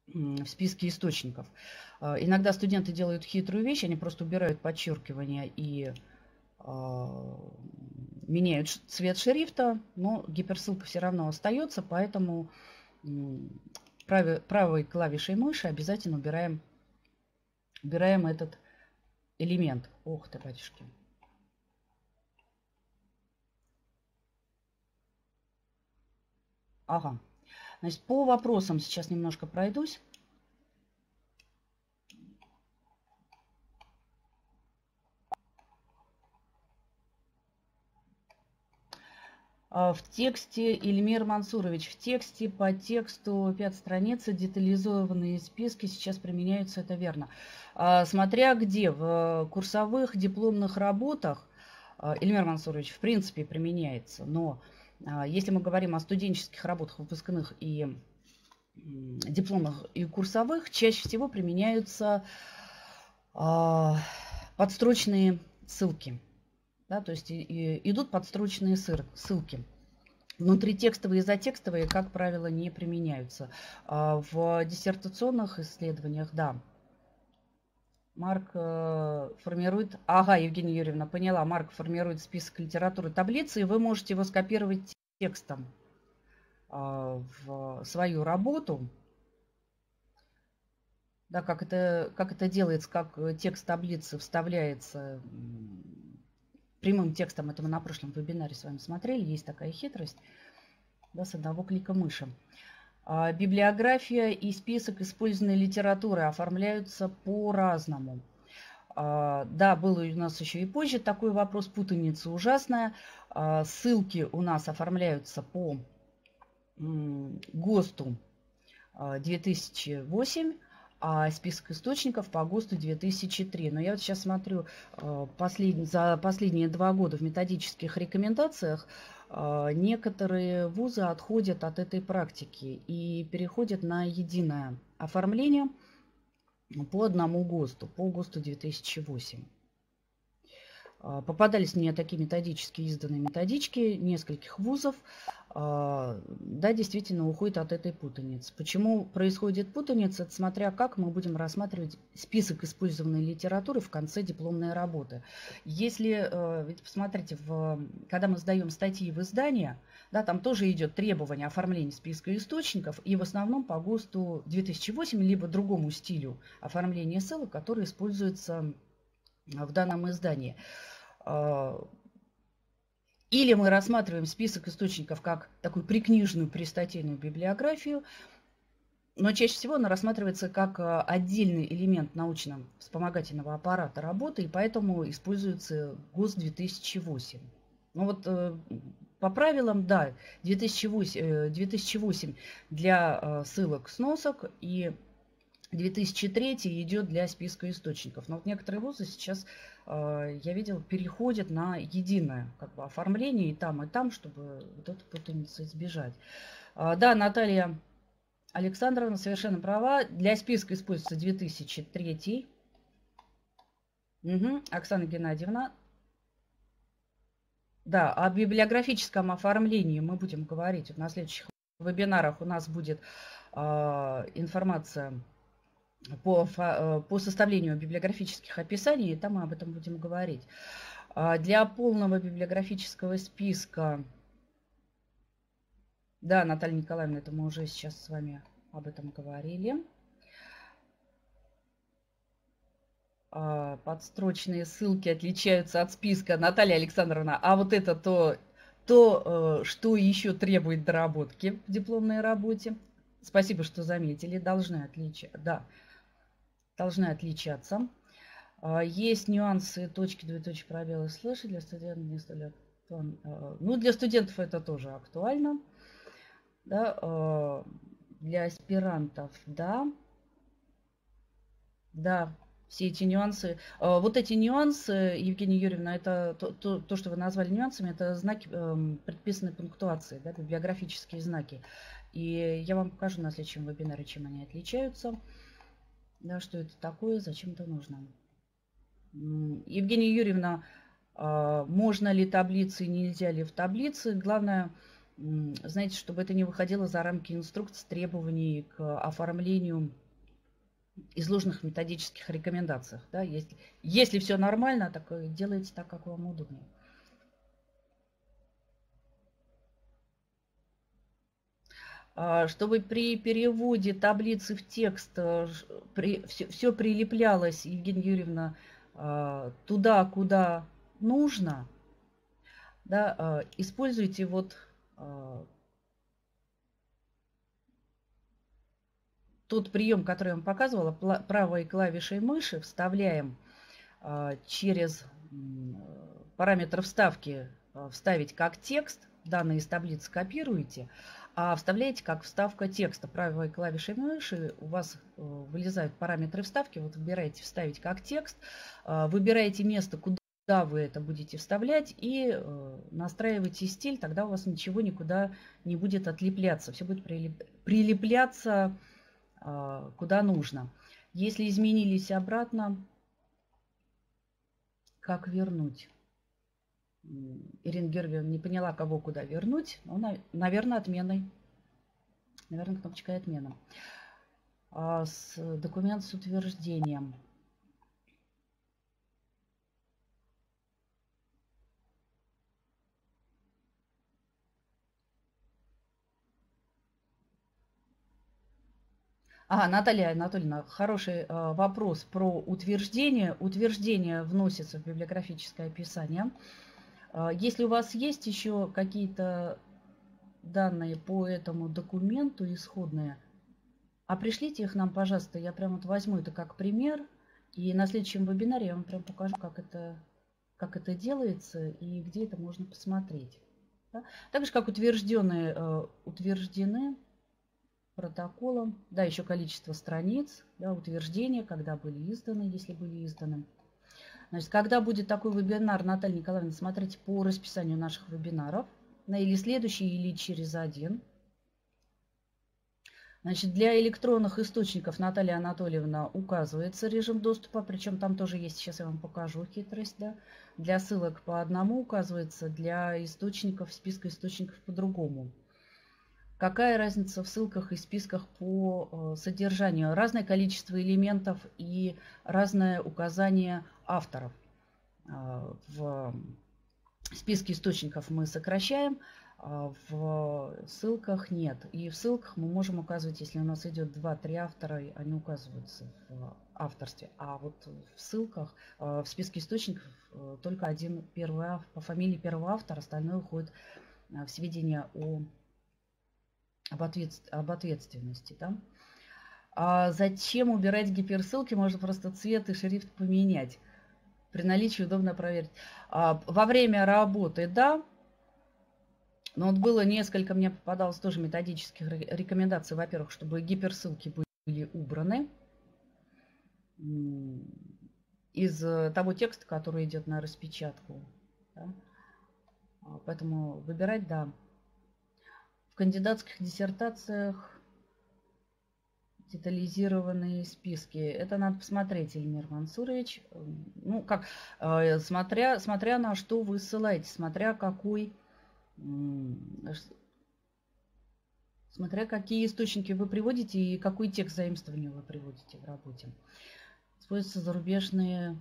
в списке источников. Иногда студенты делают хитрую вещь, они просто убирают подчеркивание и меняют цвет шрифта, но гиперссылка все равно остается, поэтому правой, правой клавишей мыши обязательно убираем, убираем этот элемент. Ох ты, батюшки. Ага. Значит, по вопросам сейчас немножко пройдусь. В тексте, Ильмир Мансурович, в тексте по тексту 5 страницы детализованные списки сейчас применяются, это верно. А, смотря где, в курсовых дипломных работах, Ильмир Мансурович, в принципе применяется, но если мы говорим о студенческих работах, выпускных и дипломных и курсовых, чаще всего применяются подстрочные ссылки да, то есть и, и идут подстрочные ссылки. Внутритекстовые и затекстовые, как правило, не применяются. А в диссертационных исследованиях, да, Марк э, формирует... Ага, Евгения Юрьевна, поняла. Марк формирует список литературы таблицы, и вы можете его скопировать текстом э, в свою работу. Да, как это, как это делается, как текст таблицы вставляется прямым текстом, это мы на прошлом вебинаре с вами смотрели, есть такая хитрость, да, с одного клика мыши. А, библиография и список использованной литературы оформляются по-разному. А, да, был у нас еще и позже такой вопрос, путаница ужасная. А, ссылки у нас оформляются по ГОСТу 2008, а список источников по ГОСТу 2003. Но я вот сейчас смотрю э, послед... за последние два года в методических рекомендациях э, некоторые вузы отходят от этой практики и переходят на единое оформление по одному ГОСТу, по ГОСТу 2008. Э, попадались мне такие методически изданные методички нескольких вузов. А, да, действительно уходит от этой путаницы. Почему происходит путаница? Это смотря как мы будем рассматривать список использованной литературы в конце дипломной работы. Если, э, ведь посмотрите, в, когда мы сдаем статьи в издание, да, там тоже идет требование оформления списка источников, и в основном по ГОСТу 2008, либо другому стилю оформления ссылок, который используется в данном издании. А, или мы рассматриваем список источников как такую прикнижную пристатейную библиографию, но чаще всего она рассматривается как э, отдельный элемент научного вспомогательного аппарата работы, и поэтому используется ГОС 2008. Ну вот э, по правилам, да, 2008, 2008 э, для ссылок сносок и 2003 идет для списка источников. Но вот некоторые вузы сейчас, э, я видел, переходят на единое как бы, оформление и там, и там, чтобы вот эту путаницу избежать. Э, да, Наталья Александровна совершенно права. Для списка используется 2003. Угу. Оксана Геннадьевна. Да, о библиографическом оформлении мы будем говорить. На следующих вебинарах у нас будет э, информация по, э, по составлению библиографических описаний, там мы об этом будем говорить. А для полного библиографического списка, да, Наталья Николаевна, это мы уже сейчас с вами об этом говорили. А, подстрочные ссылки отличаются от списка. Наталья Александровна, а вот это то, то, э, что еще требует доработки в дипломной работе. Спасибо, что заметили. Должны отличать. Да, должны отличаться. А, есть нюансы точки, двоеточие, пробелы, слыши для студентов не столь актуально. А, ну, для студентов это тоже актуально. Да, а, для аспирантов, да. Да, все эти нюансы. Вот эти нюансы, Евгения Юрьевна, это то, то, то что вы назвали нюансами, это знаки эм, предписанной пунктуации, да, биографические знаки. И я вам покажу на следующем вебинаре, чем они отличаются. Да, что это такое, зачем это нужно. Евгения Юрьевна, а, можно ли таблицы, нельзя ли в таблице. Главное, знаете, чтобы это не выходило за рамки инструкций, требований к оформлению изложенных методических рекомендациях. Да? Если, если все нормально, так делайте так, как вам удобнее. Чтобы при переводе таблицы в текст э, при, все, все прилеплялось, Евгения Юрьевна, а, туда, куда нужно, да, а, используйте вот тот прием, который я вам показывала, правой клавишей мыши вставляем через параметр вставки вставить как текст, данные из таблицы копируете, а вставляете как вставка текста правой клавишей мыши. У вас э, вылезают параметры вставки. Вот выбираете «Вставить как текст», э, выбираете место, куда вы это будете вставлять и э, настраиваете стиль, тогда у вас ничего никуда не будет отлепляться. Все будет прилепляться куда нужно. Если изменились обратно, как вернуть? Ирина Георгиевна не поняла, кого куда вернуть. Ну, наверное, отменой. Наверное, кнопочкой отмена. А с документ с утверждением. А, Наталья Анатольевна, хороший э, вопрос про утверждение. Утверждение вносится в библиографическое описание. А, если у вас есть еще какие-то данные по этому документу исходные, а пришлите их нам, пожалуйста. Я прям вот возьму это как пример. И на следующем вебинаре я вам прям покажу, как это, как это делается и где это можно посмотреть. Да? Так как утвержденные, э, утверждены протоколом. Да, еще количество страниц, да, утверждения, когда были изданы, если были изданы. Значит, когда будет такой вебинар, Наталья Николаевна, смотрите по расписанию наших вебинаров. Или следующий, или через один. Значит, для электронных источников Наталья Анатольевна указывается режим доступа, причем там тоже есть, сейчас я вам покажу хитрость, да. Для ссылок по одному указывается, для источников, списка источников по-другому. Какая разница в ссылках и списках по э, содержанию? Разное количество элементов и разное указание авторов. Э, в списке источников мы сокращаем, а в ссылках нет. И в ссылках мы можем указывать, если у нас идет 2-3 автора, они указываются в авторстве. А вот в ссылках, э, в списке источников только один первый по фамилии первого автора, остальное уходит в сведения о об, ответ, об ответственности. Да? А зачем убирать гиперссылки? Можно просто цвет и шрифт поменять. При наличии удобно проверить. А, во время работы, да. Но вот было несколько, мне попадалось тоже методических рекомендаций. Во-первых, чтобы гиперссылки были убраны из того текста, который идет на распечатку. Да? А, поэтому выбирать, да кандидатских диссертациях детализированные списки. Это надо посмотреть, Эльмир Мансурович. Ну, как, э, смотря, смотря на что вы ссылаете, смотря какой, смотря какие источники вы приводите и какой текст заимствования вы приводите в работе. Используются зарубежные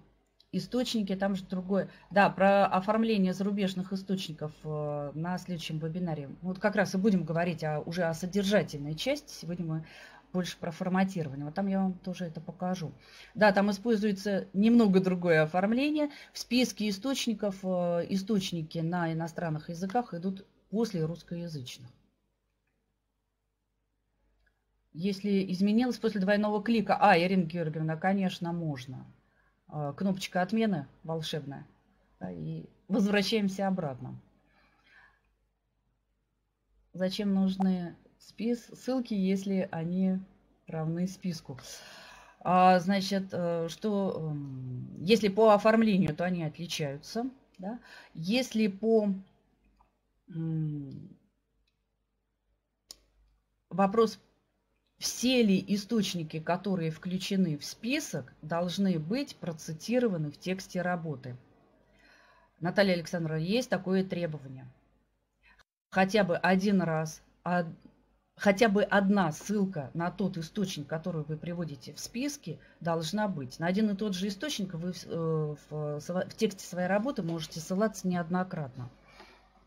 источники, там же другое. Да, про оформление зарубежных источников э, на следующем вебинаре. Вот как раз и будем говорить о, уже о содержательной части. Сегодня мы больше про форматирование. Вот там я вам тоже это покажу. Да, там используется немного другое оформление. В списке источников э, источники на иностранных языках идут после русскоязычных. Если изменилось после двойного клика, а, Ирина Георгиевна, конечно, можно. А, кнопочка отмены волшебная. И возвращаемся обратно. Зачем нужны спис ссылки, если они равны списку? А, значит, э, что эм, если по оформлению, то они отличаются. Да? Если по вопрос все ли источники, которые включены в список, должны быть процитированы в тексте работы. Наталья Александровна, есть такое требование. Хотя бы один раз, хотя бы одна ссылка на тот источник, который вы приводите в списке, должна быть. На один и тот же источник вы в, э, в, в тексте своей работы можете ссылаться неоднократно.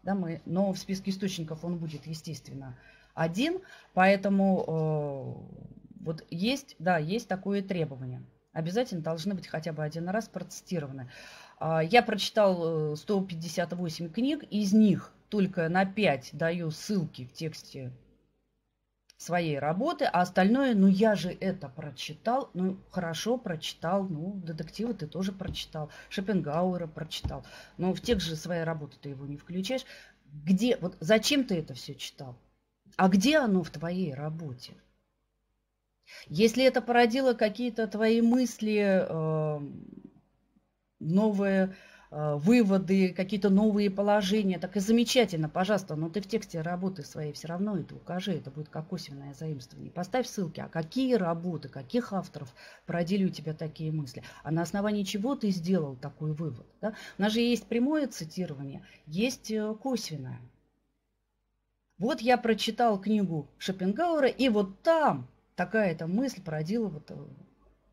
Да, мы, но в списке источников он будет, естественно, один, поэтому э, вот есть, да, есть такое требование. Обязательно должны быть хотя бы один раз протестированы. Э, я прочитал 158 э, книг, из них только на 5 даю ссылки в тексте своей работы, а остальное, ну я же это прочитал, ну хорошо прочитал, ну детективы ты тоже прочитал, Шопенгауэра прочитал, но в текст же своей работы ты его не включаешь. Где, вот зачем ты это все читал? А где оно в твоей работе? Если это породило какие-то твои мысли, э, новые э, выводы, какие-то новые положения, так и замечательно, пожалуйста, но ты в тексте работы своей все равно это укажи, это будет как косвенное заимствование. Поставь ссылки, а какие работы, каких авторов породили у тебя такие мысли, а на основании чего ты сделал такой вывод. Да? У нас же есть прямое цитирование, есть э, косвенное. Вот я прочитал книгу Шопенгауэра, и вот там такая-то мысль породила вот э,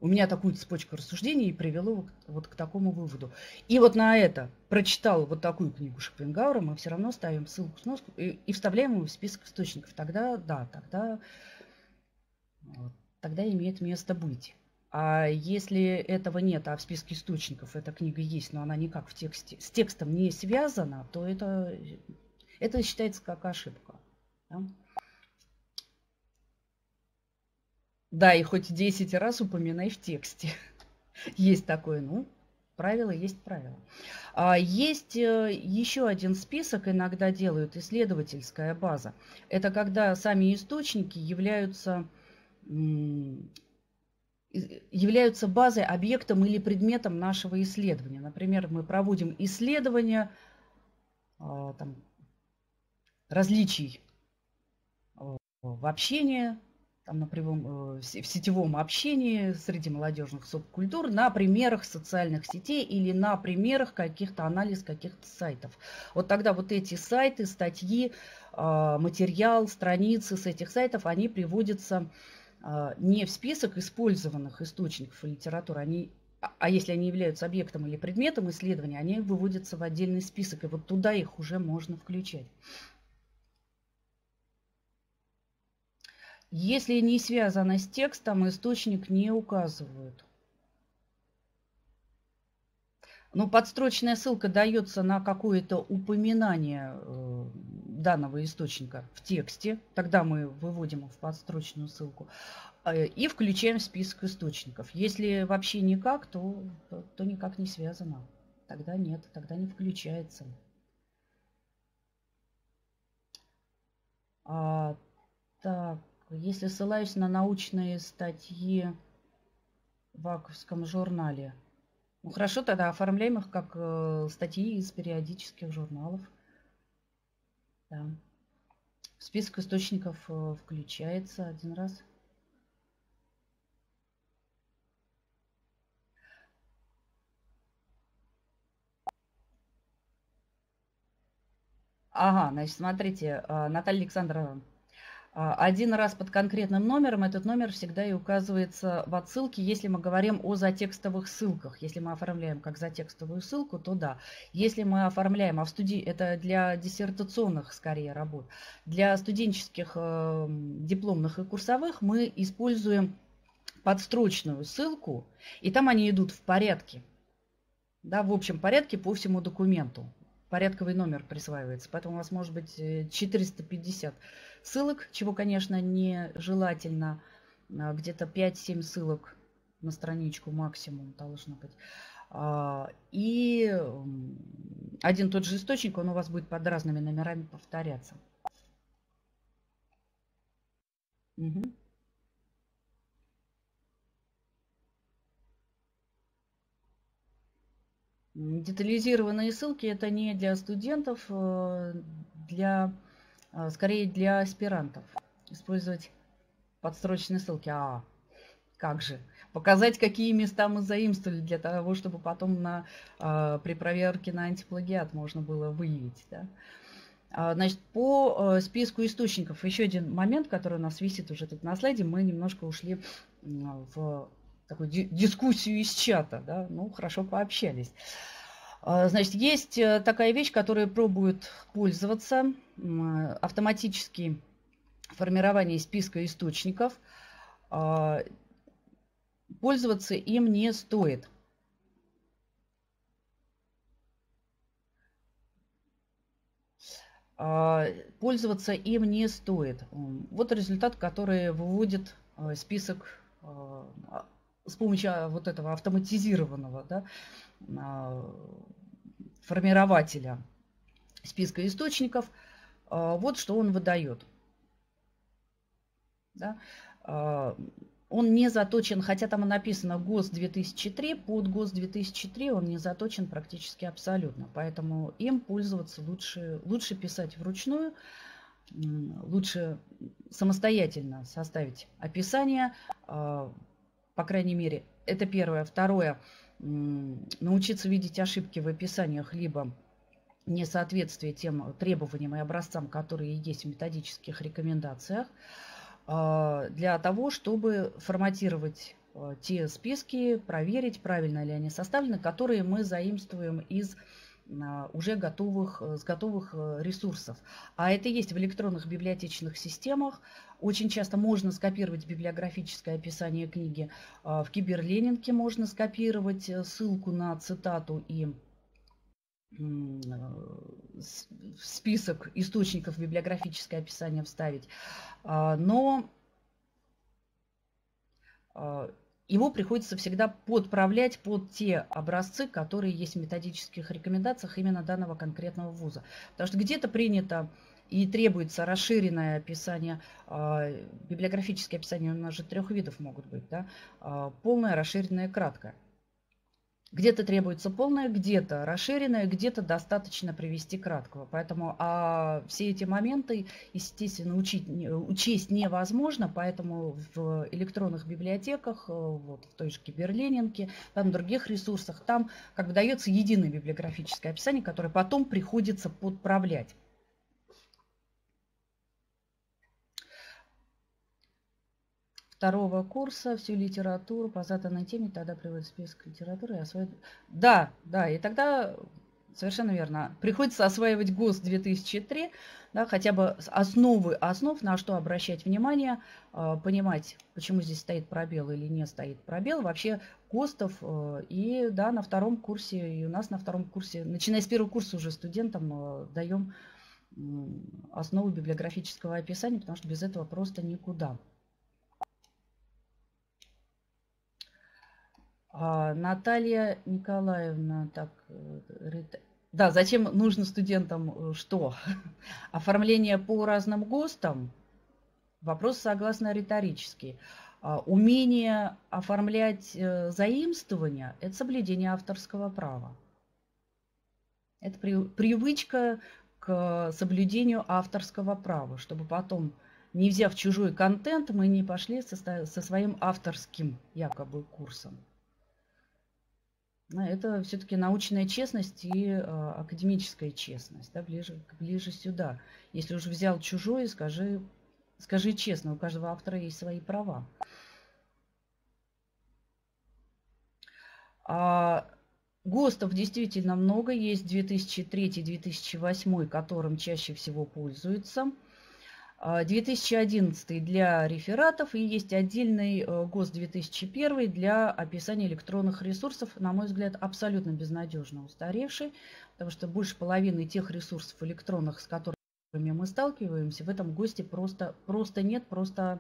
у меня такую цепочку рассуждений и привело вот к такому выводу. И вот на это прочитал вот такую книгу Шопенгауэра, мы все равно ставим ссылку, сноску и, и вставляем его в список источников. Тогда, да, тогда, вот, тогда имеет место быть. А если этого нет, а в списке источников эта книга есть, но она никак в тексте, с текстом не связана, то это, это считается как ошибка. Да? Да, и хоть 10 раз упоминай в тексте. Есть такое, ну, правило есть правило. А есть э, еще один список, иногда делают исследовательская база. Это когда сами источники являются, являются базой, объектом или предметом нашего исследования. Например, мы проводим исследование а, там, различий в общении, там, например, э, в сетевом общении среди молодежных субкультур на примерах социальных сетей или на примерах каких-то анализ каких-то сайтов. Вот тогда вот эти сайты, статьи, а, материал, страницы с этих сайтов, они приводятся а, не в список использованных источников литературы, они а, а если они являются объектом или предметом исследования, они выводятся в отдельный список, и вот туда их уже можно включать. Если не связано с текстом, источник не указывают. Но ну, подстрочная ссылка дается на какое-то упоминание э, данного источника в тексте. Тогда мы выводим в подстрочную ссылку э, и включаем в список источников. Если вообще никак, то, то, то никак не связано. Тогда нет, тогда не включается. А, так, если ссылаюсь на научные статьи в Аковском журнале, ну хорошо, тогда оформляем их как э, статьи из периодических журналов. Да. Список источников э, включается один раз. Ага, значит, смотрите, э, Наталья Александровна, один раз под конкретным номером, этот номер всегда и указывается в отсылке, если мы говорим о затекстовых ссылках. Если мы оформляем как затекстовую ссылку, то да. Если мы оформляем, а в студии это для диссертационных скорее работ, для студенческих э, дипломных и курсовых мы используем подстрочную ссылку, и там они идут в порядке, да, в общем порядке по всему документу. Порядковый номер присваивается, поэтому у вас может быть 450 э, ссылок, чего, конечно, не желательно. А, где-то 5-7 ссылок на страничку максимум должно быть. А, и один тот же источник, он у вас будет под разными номерами повторяться. Угу. Детализированные ссылки это не для студентов, э, для скорее для аспирантов. Использовать подстрочные ссылки. А, Как же? Показать, какие места мы заимствовали для того, чтобы потом на, э, при проверке на антиплагиат можно было выявить. Да? А, значит, по э, списку источников, еще один момент, который у нас висит уже тут на слайде, мы немножко ушли в такую дискуссию из чата, да, ну, хорошо пообщались. А, значит, есть э, такая вещь, которая пробует пользоваться автоматически формирование списка источников. А, пользоваться им не стоит. А, пользоваться им не стоит. Вот результат, который выводит а, список а, с помощью вот этого автоматизированного да, формирователя списка источников. Вот что он выдает. Да он не заточен, хотя там написано ГОС 2003, под ГОС 2003 он не заточен практически абсолютно. Поэтому им пользоваться лучше, лучше писать вручную, лучше самостоятельно составить описание, а, по крайней мере, это первое. Второе, научиться видеть ошибки в описаниях, либо несоответствие тем требованиям и образцам, которые есть в методических рекомендациях. А, для того, чтобы форматировать а, те списки, проверить, правильно ли они составлены, которые мы заимствуем из а, уже готовых, с готовых ресурсов. А это есть в электронных библиотечных системах. Очень часто можно скопировать библиографическое описание книги. В Киберленинке можно скопировать э, ссылку на цитату и список источников библиографическое описание вставить. А, но а, его приходится всегда подправлять под те образцы, которые есть в методических рекомендациях именно данного конкретного вуза. Потому что где-то принято и требуется расширенное описание, а, библиографические описания у нас же трех видов могут быть, да, полное, расширенное, краткое. Где-то требуется полное, где-то расширенное, где-то достаточно привести краткого. Поэтому а все эти моменты, естественно, учить, учесть невозможно, поэтому в электронных библиотеках, э, вот, в той же Киберленинке, там, в других ресурсах, там как бы дается единое библиографическое описание, которое потом приходится подправлять. Второго курса всю литературу по заданной теме, тогда приводит список литературы и осваивает... Да, да, и тогда совершенно верно. Приходится осваивать ГОСТ 2003, да, хотя бы основы основ, на что обращать внимание, а, понимать, почему здесь стоит пробел или не стоит пробел. Вообще ГОСТов э, и да, на втором курсе, и у нас на втором курсе, начиная с первого курса уже студентам э, даем основу библиографического описания, потому что без этого просто никуда. А, Наталья Николаевна, так, э, да, зачем нужно студентам э, что? Оформление по разным ГОСТам? Вопрос, согласно, риторический. А, умение оформлять э, заимствования – это соблюдение авторского права. Это привычка к соблюдению авторского права, чтобы потом, не взяв чужой контент, мы не пошли со, со своим авторским якобы курсом. Это все-таки научная честность и э, академическая честность, да, ближе, ближе сюда. Если уже взял чужое, скажи, скажи честно, у каждого автора есть свои права. А ГОСТов действительно много, есть 2003-2008, которым чаще всего пользуются. 2011 а, для рефератов и есть отдельный э, ГОС 2001 для описания электронных ресурсов, на мой взгляд, абсолютно безнадежно устаревший, потому что больше половины тех ресурсов электронных, с которыми мы сталкиваемся, в этом ГОСТе просто, просто нет, просто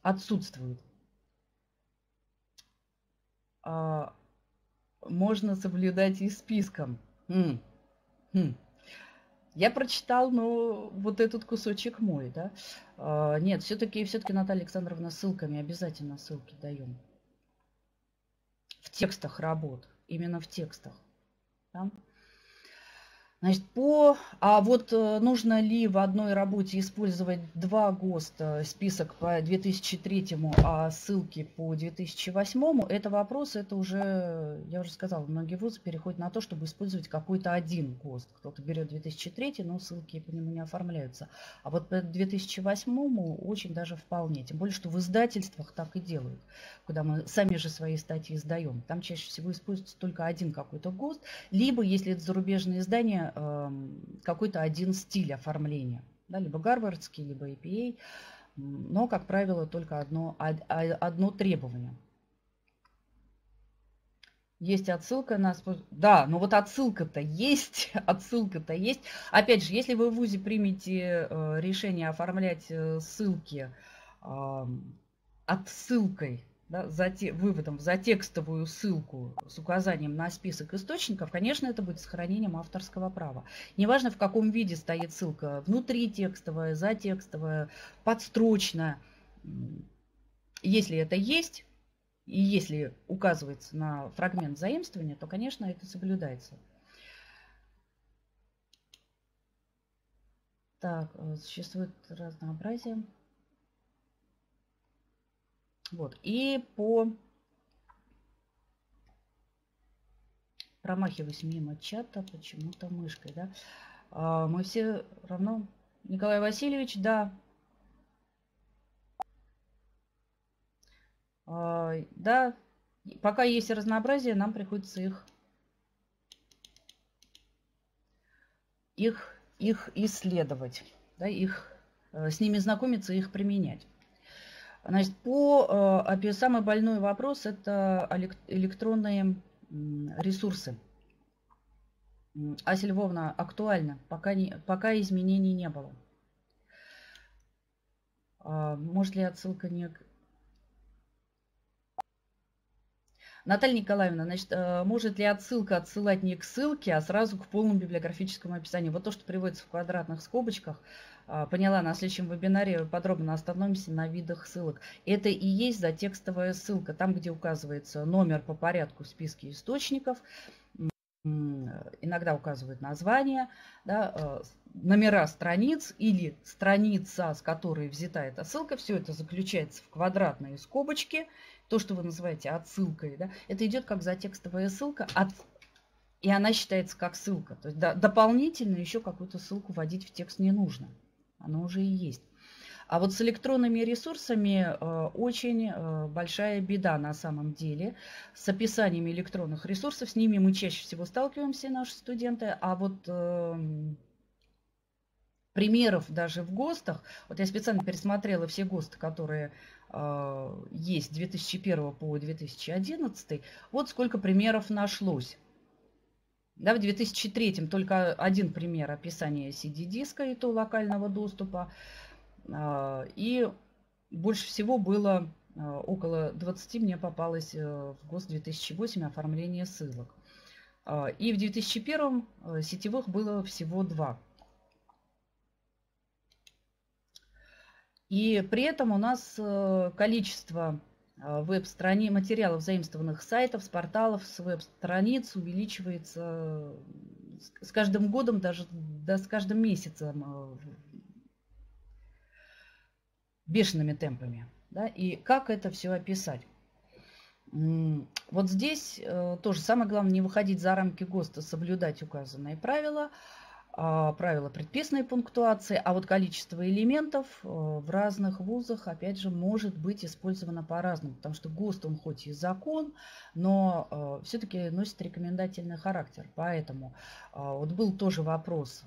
отсутствует. А, можно соблюдать и списком. Хм. Хм. Я прочитал, но вот этот кусочек мой, да. А, нет, все-таки, все-таки, Наталья Александровна, ссылками обязательно ссылки даем. В текстах работ, именно в текстах. Да? Значит, по... А вот э, нужно ли в одной работе использовать два ГОСТа, список по 2003, а ссылки по 2008, это вопрос, это уже, я уже сказала, многие вузы переходят на то, чтобы использовать какой-то один ГОСТ. Кто-то берет 2003, но ссылки по нему не оформляются. А вот по 2008 очень даже вполне. Тем более, что в издательствах так и делают, куда мы сами же свои статьи издаем. Там чаще всего используется только один какой-то ГОСТ. Либо, если это зарубежные издания, Эм, какой-то один стиль оформления, да, либо гарвардский, либо EPA, но, как правило, только одно, одно требование. Есть отсылка на... Да, но вот отсылка-то есть, отсылка-то есть. Опять же, если вы в ВУЗе примете э, решение оформлять э, ссылки отсылкой да, за те, выводом за текстовую ссылку с указанием на список источников, конечно, это будет сохранением авторского права. Неважно, в каком виде стоит ссылка, внутри текстовая, затекстовая, подстрочная. Если это есть, и если указывается на фрагмент заимствования, то, конечно, это соблюдается. Так, э, существует разнообразие. Вот. И по... Промахиваюсь мимо чата почему-то мышкой, да. А, мы все равно... Николай Васильевич, да. А, да, пока есть разнообразие, нам приходится их их, их исследовать, да, их, э, с ними знакомиться, их применять. Значит, по э, самый больной вопрос – это электронные ресурсы. Ася Львовна, актуально, пока, не, пока изменений не было. А, может ли отсылка не... Наталья Николаевна, значит, э, может ли отсылка отсылать не к ссылке, а сразу к полному библиографическому описанию? Вот то, что приводится в квадратных скобочках – поняла, на следующем вебинаре подробно остановимся на видах ссылок. Это и есть затекстовая ссылка, там, где указывается номер по порядку в списке источников, иногда указывают название, да, а, номера страниц или страница, с которой взята эта ссылка, все это заключается в квадратные скобочки, то, что вы называете отсылкой, да, это идет как затекстовая ссылка, от, и она считается как ссылка. То есть да, дополнительно еще какую-то ссылку вводить в текст не нужно оно уже и есть. А вот с электронными ресурсами э, очень э, большая беда на самом деле. С описаниями электронных ресурсов, с ними мы чаще всего сталкиваемся, наши студенты. А вот э, примеров даже в ГОСТах, вот я специально пересмотрела все ГОСТы, которые э, есть с 2001 по 2011, вот сколько примеров нашлось. Да, в 2003 только один пример описания CD-диска и то локального доступа. А, и больше всего было а, около 20 мне попалось э, в ГОСТ 2008 оформление ссылок. А, и в 2001 э, сетевых было всего два. И при этом у нас э, количество а, веб-страниц, материалов заимствованных сайтов, с порталов, с веб-страниц увеличивается с каждым годом, даже да, с каждым месяцем а, бешеными темпами. Да? И как это все описать? Вот здесь э, тоже самое главное не выходить за рамки ГОСТа, соблюдать указанные правила – правила предписанной пунктуации, а вот количество элементов э, в разных вузах, опять же, может быть использовано по-разному, потому что ГОСТ, он хоть и закон, но э, все-таки носит рекомендательный характер. Поэтому э, вот был тоже вопрос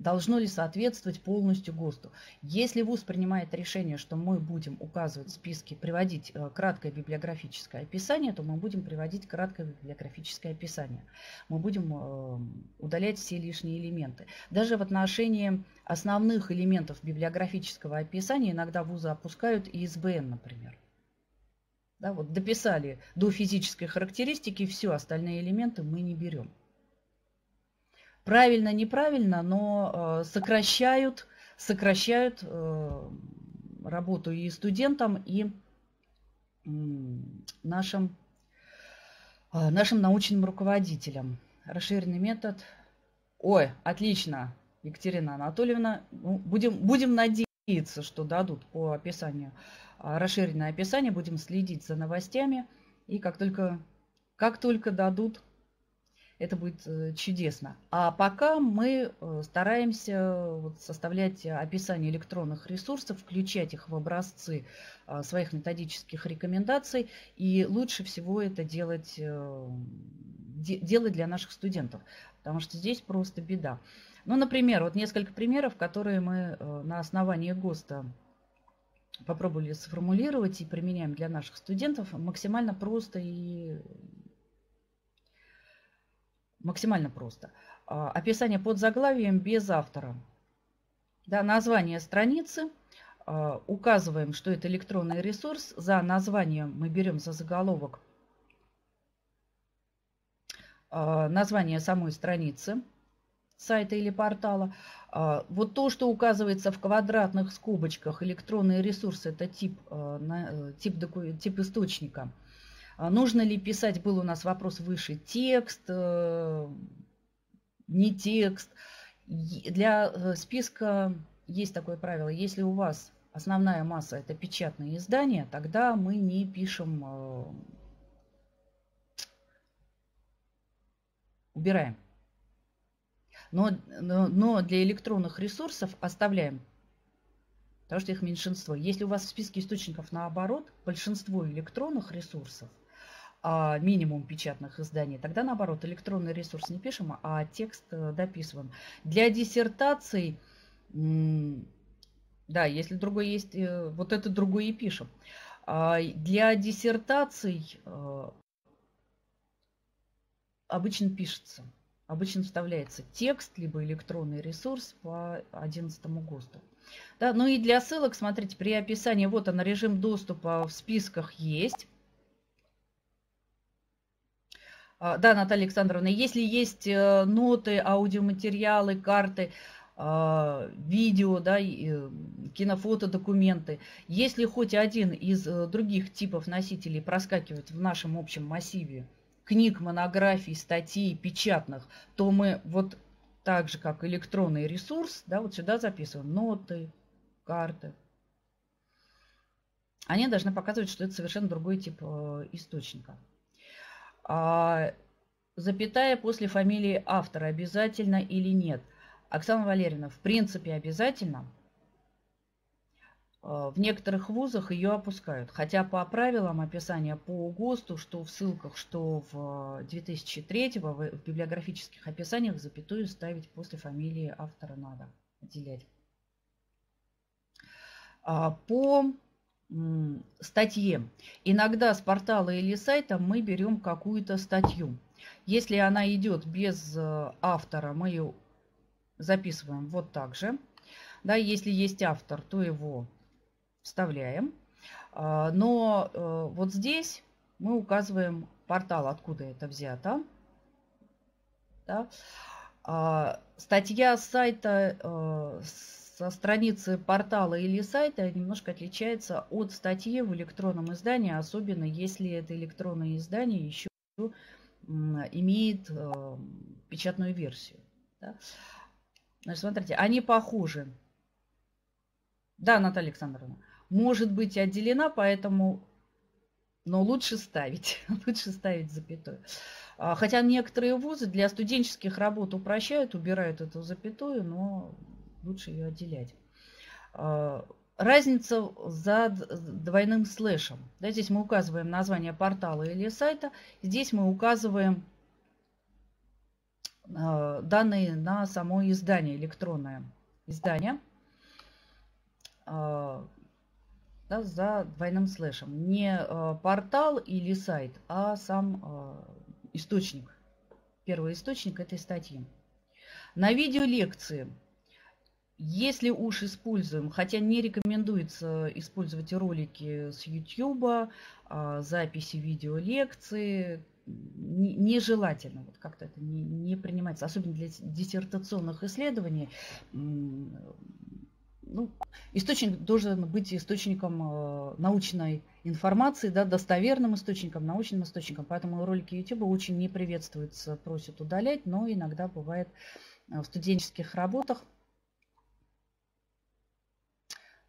должно ли соответствовать полностью ГОСТу. Если ВУЗ принимает решение, что мы будем указывать в списке, приводить э, краткое библиографическое описание, то мы будем приводить краткое библиографическое описание. Мы будем э, удалять все лишние элементы. Даже в отношении основных элементов библиографического описания иногда ВУЗы опускают и например. Да, вот дописали до физической характеристики, все остальные элементы мы не берем правильно, неправильно, но э, сокращают, сокращают э, работу и студентам, и нашим, э, нашим научным руководителям. Расширенный метод Ой, отлично, Екатерина Анатольевна. Ну, будем, будем надеяться, что дадут по описанию, а, расширенное описание. Будем следить за новостями. И как только, как только дадут, это будет э, чудесно. А пока мы э, стараемся составлять описание электронных ресурсов, включать их в образцы а, своих методических рекомендаций. И лучше всего это делать, э, делать для наших студентов потому что здесь просто беда. Ну, например, вот несколько примеров, которые мы э, на основании ГОСТа попробовали сформулировать и применяем для наших студентов максимально просто и максимально просто. А, описание под заглавием без автора. Да, название страницы. А, указываем, что это электронный ресурс. За названием мы берем за заголовок а, название самой страницы сайта или портала. Вот то, что указывается в квадратных скобочках, электронные ресурсы, это тип, э, тип, тип источника. Нужно ли писать, был у нас вопрос выше, текст, э, не текст. Для э, списка есть такое правило, если у вас основная масса это печатные издания, тогда мы не пишем убираем. Но, но, но для электронных ресурсов оставляем, потому что их меньшинство. Если у вас в списке источников наоборот, большинство электронных ресурсов, а минимум печатных изданий, тогда наоборот, электронный ресурс не пишем, а текст э, дописываем. Для диссертаций, да, если другой есть, э, вот это другой и пишем. А для диссертаций э, обычно пишется, обычно вставляется текст, либо электронный ресурс по 11 ГОСТу. Да, ну и для ссылок, смотрите, при описании, вот он, режим доступа в списках есть. А, да, Наталья Александровна, если есть э, ноты, аудиоматериалы, карты, а, видео, да, э, кинофото, документы. Если хоть один из э, других типов носителей проскакивает в нашем общем массиве книг, монографий, статей печатных, то мы вот так же, как электронный ресурс, да, вот сюда записываем ноты, карты. Они должны показывать, что это совершенно другой тип источника. А, запятая после фамилии автора обязательно или нет? Оксана Валерьевна, в принципе обязательно – Э, в некоторых вузах ее опускают. Хотя по правилам описания по ГОСТу, что в ссылках, что в 2003 в библиографических описаниях запятую ставить после фамилии автора надо отделять. А, по статье. Иногда с портала или сайта мы берем какую-то статью. Если она идет без э, автора, мы ее записываем вот так же. Да, если есть автор, то его вставляем. А, но э, вот здесь мы указываем портал, откуда это взято. Да. А, статья с сайта, э, со страницы портала или сайта немножко отличается от статьи в электронном издании, особенно если это электронное издание еще имеет э, печатную версию. Да. Значит, смотрите, они похожи. Да, Наталья Александровна может быть отделена, поэтому, но лучше ставить, лучше ставить запятую. А, хотя некоторые вузы для студенческих работ упрощают, убирают эту запятую, но лучше ее отделять. А, разница за двойным слэшем. Да, здесь мы указываем название портала или сайта. Здесь мы указываем а, данные на само издание, электронное издание да, за двойным слэшем. Не портал или сайт, а сам источник. Первый источник этой статьи. На видеолекции, если уж используем, хотя не рекомендуется использовать ролики с YouTube, э, записи видеолекции, нежелательно, вот как-то это не, не принимается, особенно для диссертационных исследований, ну, источник должен быть источником э, научной информации, да, достоверным источником, научным источником. Поэтому ролики YouTube очень не приветствуются, просят удалять, но иногда бывает в студенческих работах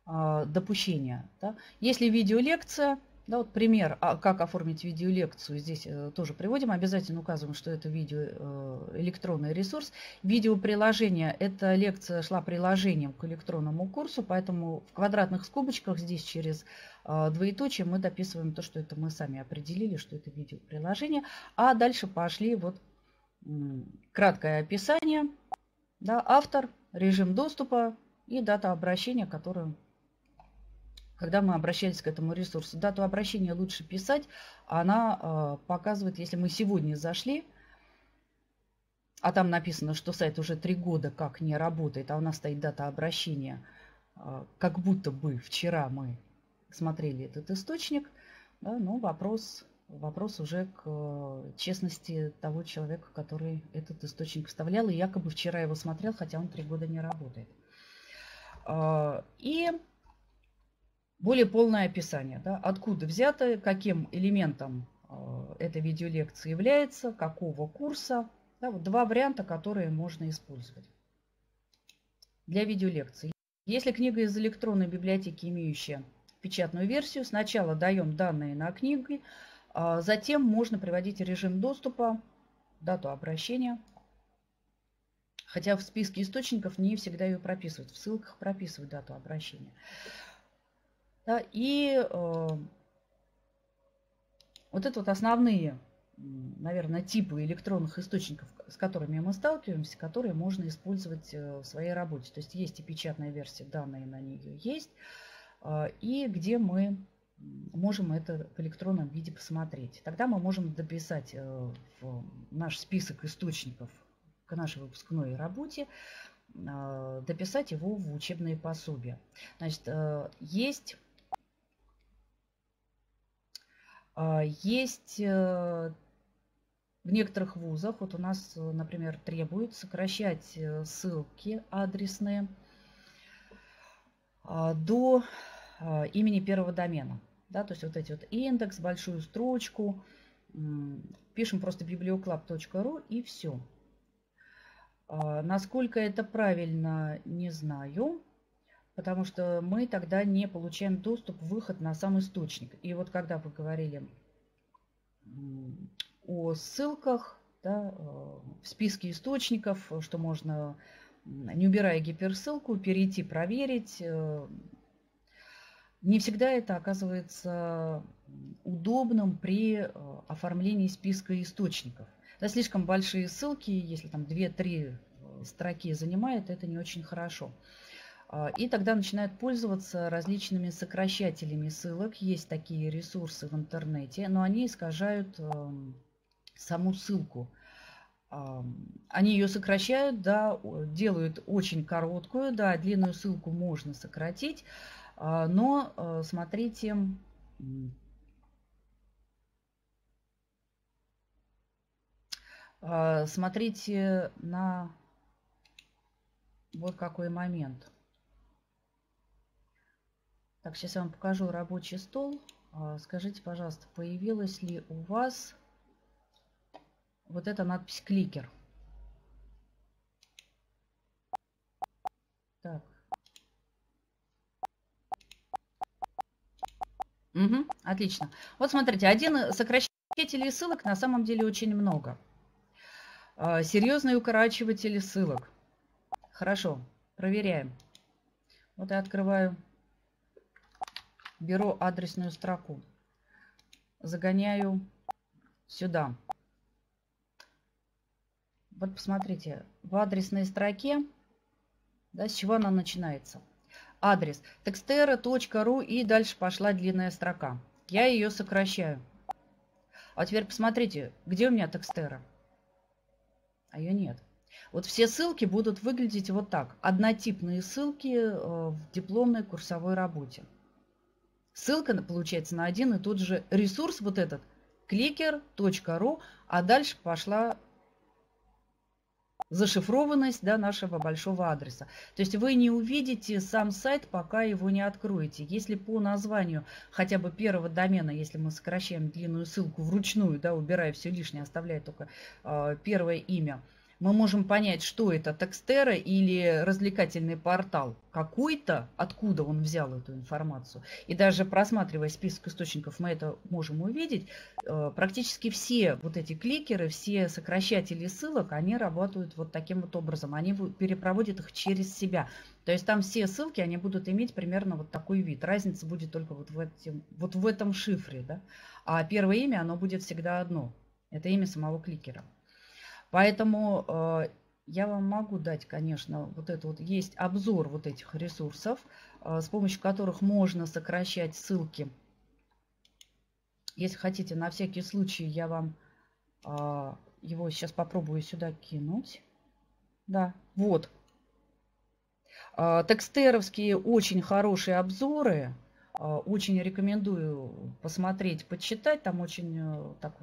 допущения. Да? Если видеолекция, да, вот пример, а как оформить видеолекцию, здесь э, тоже приводим, обязательно указываем, что это видео э, электронный ресурс. Видеоприложение, эта лекция шла приложением к электронному курсу, поэтому в квадратных скобочках здесь через э, двоеточие мы дописываем то, что это мы сами определили, что это видеоприложение. А дальше пошли вот краткое описание, да, автор, режим доступа и дата обращения, которую когда мы обращались к этому ресурсу. Дату обращения лучше писать, она э, показывает, если мы сегодня зашли, а там написано, что сайт уже три года как не работает, а у нас стоит дата обращения, э, как будто бы вчера мы смотрели этот источник, да, но вопрос, вопрос уже к э, честности того человека, который этот источник вставлял, и якобы вчера его смотрел, хотя он три года не работает. И более полное описание, да, откуда взято, каким элементом э, эта видеолекция является, какого курса. Да, вот два варианта, которые можно использовать для видеолекции. Если книга из электронной библиотеки, имеющая печатную версию, сначала даем данные на книги, а затем можно приводить режим доступа, дату обращения. Хотя в списке источников не всегда ее прописывают, в ссылках прописывают дату обращения. Да, и э, вот это вот основные, наверное, типы электронных источников, с которыми мы сталкиваемся, которые можно использовать э, в своей работе. То есть есть и печатная версия, данные на нее есть, э, и где мы можем это в электронном виде посмотреть. Тогда мы можем дописать э, в наш список источников к нашей выпускной работе, дописать его в учебные пособия. Значит, есть а, есть э, в некоторых вузах, вот у нас, э, например, требуют сокращать э, ссылки адресные а, до а, имени первого домена. Да, то есть вот эти вот индекс, большую строчку, пишем просто biblioclub.ru и все. Насколько это правильно, не знаю потому что мы тогда не получаем доступ, выход на сам источник. И вот когда вы говорили о ссылках, да, э, в списке источников, что можно, не убирая гиперссылку, перейти, проверить, э, не всегда это оказывается удобным при э, оформлении списка источников. Да, слишком большие ссылки, если там 2-3 строки занимает, это не очень хорошо. А, и тогда начинают пользоваться различными сокращателями ссылок. Есть такие ресурсы в интернете, но они искажают эм, саму ссылку. Они ее сокращают, да, делают очень короткую, да, длинную ссылку можно сократить, а, но э, смотрите, а, смотрите на вот какой момент. Так, сейчас я вам покажу рабочий стол. А, скажите, пожалуйста, появилась ли у вас вот эта надпись «Кликер»? Так. Угу, отлично. Вот смотрите, один сокращателей ссылок на самом деле очень много. А, серьезные укорачиватели ссылок. Хорошо, проверяем. Вот я открываю беру адресную строку, загоняю сюда. Вот посмотрите, в адресной строке, да, с чего она начинается? Адрес textera.ru и дальше пошла длинная строка. Я ее сокращаю. А теперь посмотрите, где у меня текстера? А ее нет. Вот все ссылки будут выглядеть вот так. Однотипные ссылки э, в дипломной курсовой работе. Ссылка получается на один и тот же ресурс, вот этот, clicker.ru, а дальше пошла зашифрованность да, нашего большого адреса. То есть вы не увидите сам сайт, пока его не откроете. Если по названию хотя бы первого домена, если мы сокращаем длинную ссылку вручную, да, убирая все лишнее, оставляя только э, первое имя, мы можем понять, что это Текстера или развлекательный портал какой-то, откуда он взял эту информацию. И даже просматривая список источников, мы это можем увидеть. Э, практически все вот эти кликеры, все сокращатели ссылок, они работают вот таким вот образом. Они перепроводят их через себя. То есть там все ссылки, они будут иметь примерно вот такой вид. Разница будет только вот в, этим, вот в этом шифре. Да? А первое имя, оно будет всегда одно. Это имя самого кликера. Поэтому э, я вам могу дать, конечно, вот это вот есть обзор вот этих ресурсов, э, с помощью которых можно сокращать ссылки. Если хотите, на всякий случай я вам э, его сейчас попробую сюда кинуть. Да, вот. Текстеровские очень хорошие обзоры а, очень рекомендую посмотреть, почитать. Там очень э, так,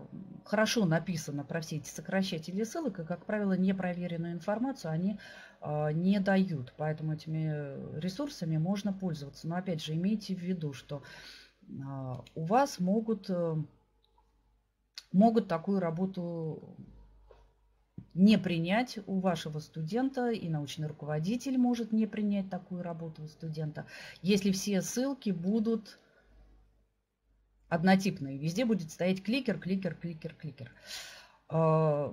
хорошо написано про все эти сокращатели ссылок. И, как правило, непроверенную информацию они а, не дают. Поэтому этими ресурсами можно пользоваться. Но опять же, имейте в виду, что у вас могут, э, могут такую работу не принять у вашего студента, и научный руководитель может не принять такую работу у студента, если все ссылки будут однотипные. Везде будет стоять кликер, кликер, кликер, кликер. А,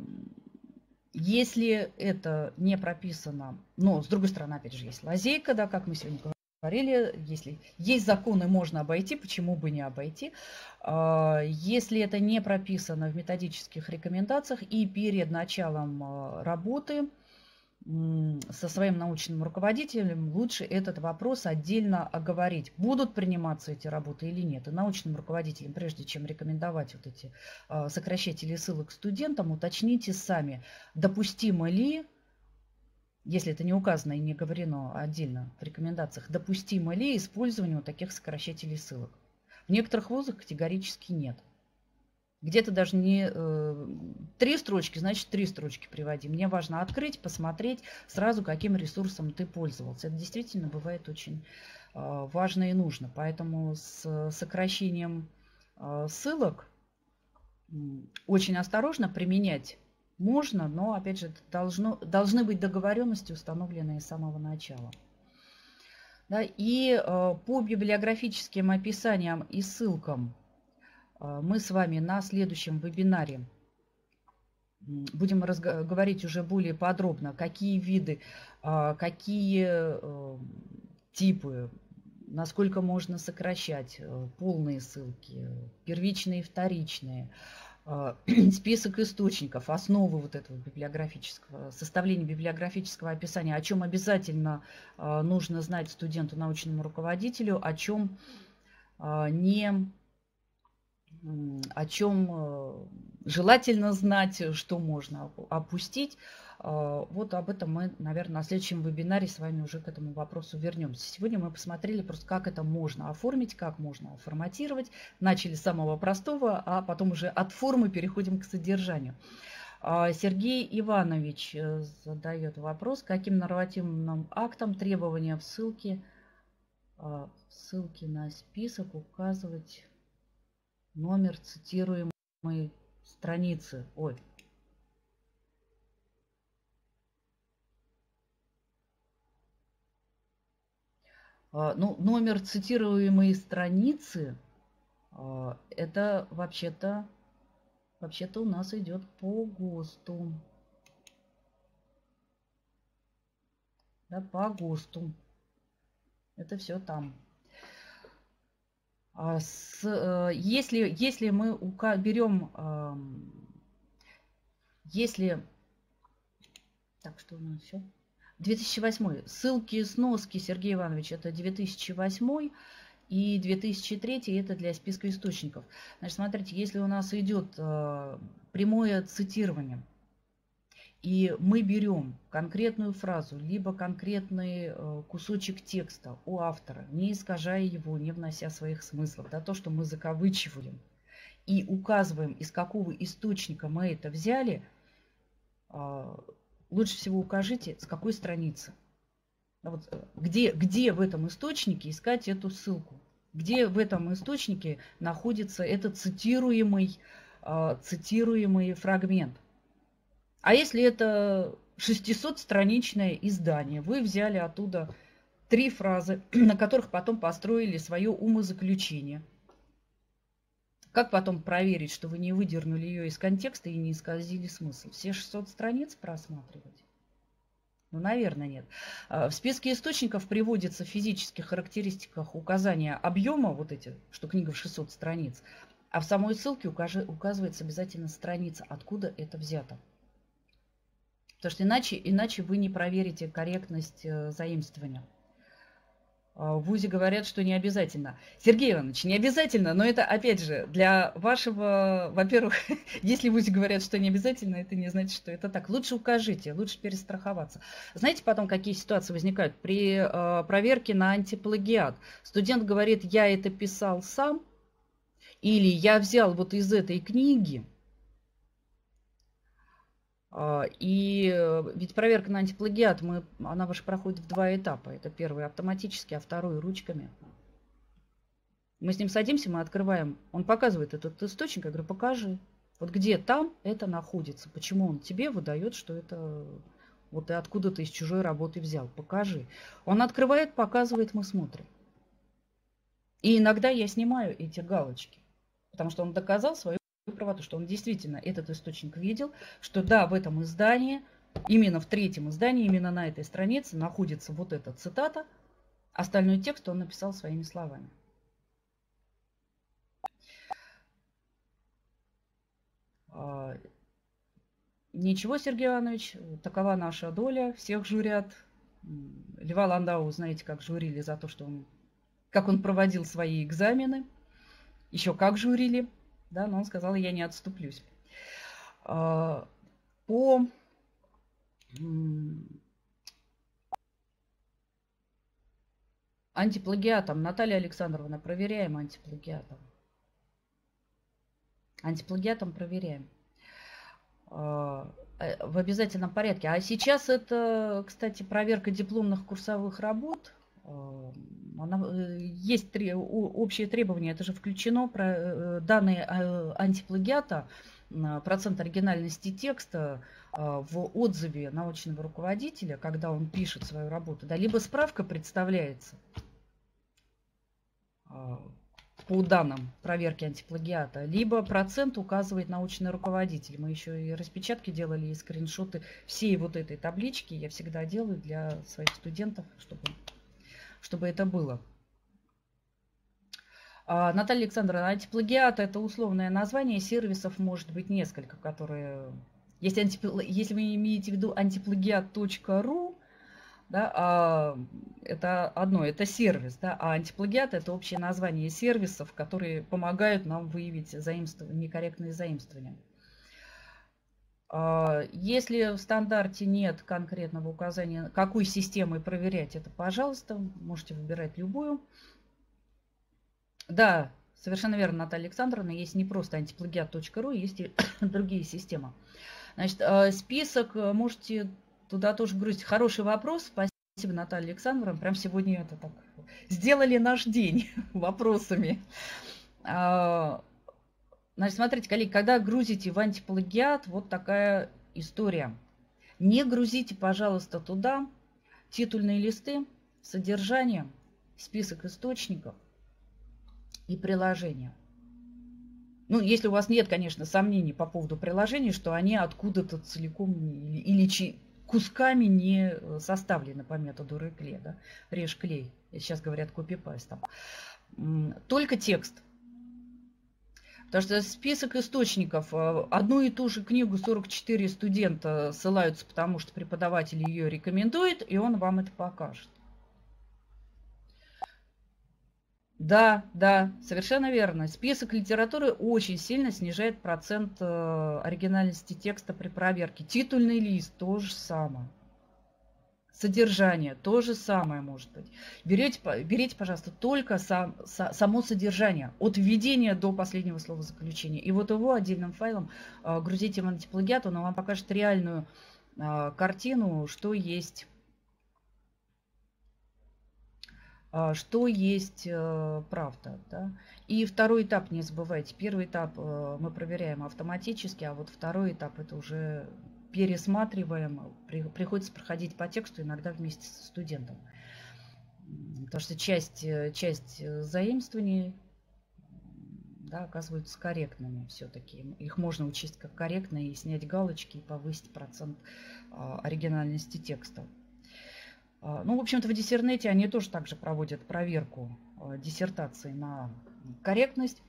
если это не прописано, но с другой стороны, опять же, есть лазейка, да, как мы сегодня говорили, если есть законы, можно обойти, почему бы не обойти. А, если это не прописано в методических рекомендациях и перед началом а, работы со своим научным руководителем лучше этот вопрос отдельно оговорить. Будут приниматься эти работы или нет. И научным руководителям, прежде чем рекомендовать вот эти а, сокращатели ссылок студентам, уточните сами, допустимо ли если это не указано и не говорено отдельно в рекомендациях, допустимо ли использование таких сокращателей ссылок. В некоторых вузах категорически нет. Где-то даже не э, три строчки, значит три строчки приводи. Мне важно открыть, посмотреть сразу, каким ресурсом ты пользовался. Это действительно бывает очень э, важно и нужно. Поэтому с сокращением э, ссылок очень осторожно применять можно, но, опять же, должно, должны быть договоренности, установленные с самого начала. Да, и э, по библиографическим описаниям и ссылкам э, мы с вами на следующем вебинаре будем говорить уже более подробно, какие виды, э, какие э, типы, насколько можно сокращать э, полные ссылки, первичные и вторичные, а, список источников, основы вот этого библиографического, составления библиографического описания, о чем обязательно а, нужно знать студенту, научному руководителю, о чем а, не о чем желательно знать, что можно опустить, а, вот об этом мы, наверное, на следующем вебинаре с вами уже к этому вопросу вернемся. Сегодня мы посмотрели просто, как это можно оформить, как можно форматировать. Начали с самого простого, а потом уже от формы переходим к содержанию. А, Сергей Иванович э, задает вопрос, каким нормативным актом требования в ссылке, а, в ссылке на список указывать номер цитируемой страницы. Ой, ну, номер цитируемой страницы, а, это вообще-то вообще-то у нас идет по ГОСТу. Да, по ГОСТу. Это все там. А с, э, если, если мы берем, если... Так, что у нас все? 2008. Ссылки сноски, Сергей Иванович, это 2008 и 2003 это для списка источников. Значит, смотрите, если у нас идет э, прямое цитирование, и мы берем конкретную фразу, либо конкретный э, кусочек текста у автора, не искажая его, не внося своих смыслов, да, то, что мы закавычиваем, и указываем, из какого источника мы это взяли, э, лучше всего укажите, с какой страницы. Вот, э, где, где в этом источнике искать эту ссылку. Где в этом источнике находится этот цитируемый, э, цитируемый фрагмент. А если это 600-страничное издание, вы взяли оттуда три фразы, на которых потом построили свое умозаключение. Как потом проверить, что вы не выдернули ее из контекста и не исказили смысл? Все 600 страниц просматривать? Ну, наверное, нет. А, в списке источников приводится в физических характеристиках указания объема, вот эти, что книга в 600 страниц, а в самой ссылке указывается обязательно страница, откуда это взято. Потому что иначе, иначе вы не проверите корректность э, заимствования. А, в ВУЗе говорят, что не обязательно. Сергей Иванович, не обязательно, но это, опять же, для вашего, во-первых, если в ВУЗе говорят, что не обязательно, это не значит, что это так. Лучше укажите, лучше перестраховаться. Знаете потом, какие ситуации возникают? При э, проверке на антиплагиат студент говорит, я это писал сам, или я взял вот из этой книги, и э, ведь проверка на антиплагиат, мы, она ваша проходит в два этапа. Это первый автоматически, а второй ручками. Мы с ним садимся, мы открываем. Он показывает этот источник, я говорю, покажи. Вот где там это находится, почему он тебе выдает, что это вот и откуда ты из чужой работы взял, покажи. Он открывает, показывает, мы смотрим. И иногда я снимаю эти галочки, потому что он доказал свою правоту, что он действительно этот источник видел, что да, в этом издании, именно в третьем издании, именно на этой странице находится вот эта цитата, остальной текст он написал своими словами. А, ничего, Сергей Иванович, такова наша доля, всех журят. Льва Ландау, знаете, как журили за то, что он, как он проводил свои экзамены. Еще как журили да, но он сказал, я не отступлюсь. А, по антиплагиатам. Наталья Александровна, проверяем антиплагиатом. Антиплагиатом проверяем. А, э, в обязательном порядке. А сейчас это, кстати, проверка дипломных курсовых работ – она, э, есть три, общие требования, это же включено про э, данные антиплагиата, процент оригинальности текста в отзыве научного руководителя, когда он пишет свою работу, да, либо справка представляется по данным проверки антиплагиата, либо процент указывает научный руководитель. Мы еще и распечатки делали, и скриншоты всей вот этой таблички я всегда делаю для своих студентов, чтобы чтобы это было. А, Наталья Александровна, антиплагиат – это условное название сервисов, может быть несколько, которые… Если, антипл... если вы имеете в виду антиплагиат.ру, да, а, это одно, это сервис, да, а антиплагиат – это общее название сервисов, которые помогают нам выявить заимствование, некорректные заимствования. А, если в стандарте нет конкретного указания, какой системой проверять это, пожалуйста, можете выбирать любую. Да, совершенно верно, Наталья Александровна, есть не просто антиплагиат.ру, есть и другие системы. Значит, а, список э, можете туда тоже грузить. Хороший вопрос, спасибо, Наталья Александровна. Прям сегодня это так сделали наш день вопросами. Значит, смотрите, коллеги, когда грузите в антиплагиат, вот такая история. Не грузите, пожалуйста, туда титульные листы, содержание, список источников и приложения. Ну, если у вас нет, конечно, сомнений по поводу приложений, что они откуда-то целиком или, или кусками не составлены по методу рекле, да, режь-клей. Сейчас говорят копипаст там. Только текст. Потому что список источников, э, одну и ту же книгу 44 студента ссылаются, потому что преподаватель ее рекомендует, и он вам это покажет. Да, да, совершенно верно. Список литературы очень сильно снижает процент э, оригинальности текста при проверке. Титульный лист то же самое. Содержание то же самое может быть. Берете, берите пожалуйста, только сам, само содержание, от введения до последнего слова заключения. И вот его отдельным файлом э, грузите в антиплагиат, он вам покажет реальную э, картину, что есть а, что есть э, правда. Да? И второй этап, не забывайте, первый этап мы проверяем автоматически, а вот второй этап это уже пересматриваем, приходится проходить по тексту иногда вместе со студентом. Потому что часть, э, часть э, заимствований да, оказываются корректными все-таки. Их можно учесть как корректные и снять галочки и повысить процент а, оригинальности текста. А, ну, в общем-то, в диссернете они тоже также проводят проверку а, диссертации на корректность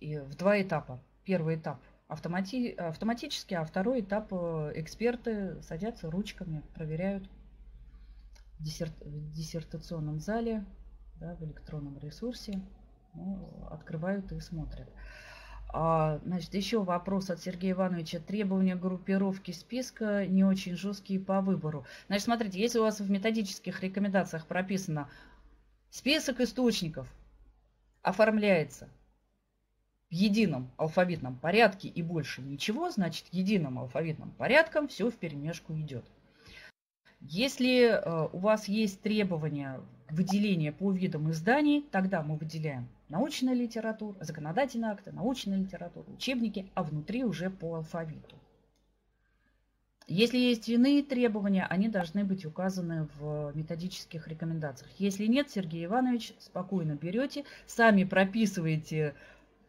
и в два этапа. Первый этап автомати автоматически, а второй этап э, эксперты садятся ручками, проверяют в, диссерт в диссертационном зале, да, в электронном ресурсе, ну, открывают и смотрят. А, значит, еще вопрос от Сергея Ивановича. Требования группировки списка не очень жесткие по выбору. Значит, смотрите, если у вас в методических рекомендациях прописано список источников оформляется в едином алфавитном порядке и больше ничего, значит, единым алфавитным порядком все в перемешку идет. Если э, у вас есть требования выделения по видам изданий, тогда мы выделяем научная литература, законодательные акты, научная литература, учебники, а внутри уже по алфавиту. Если есть иные требования, они должны быть указаны в методических рекомендациях. Если нет, Сергей Иванович, спокойно берете, сами прописываете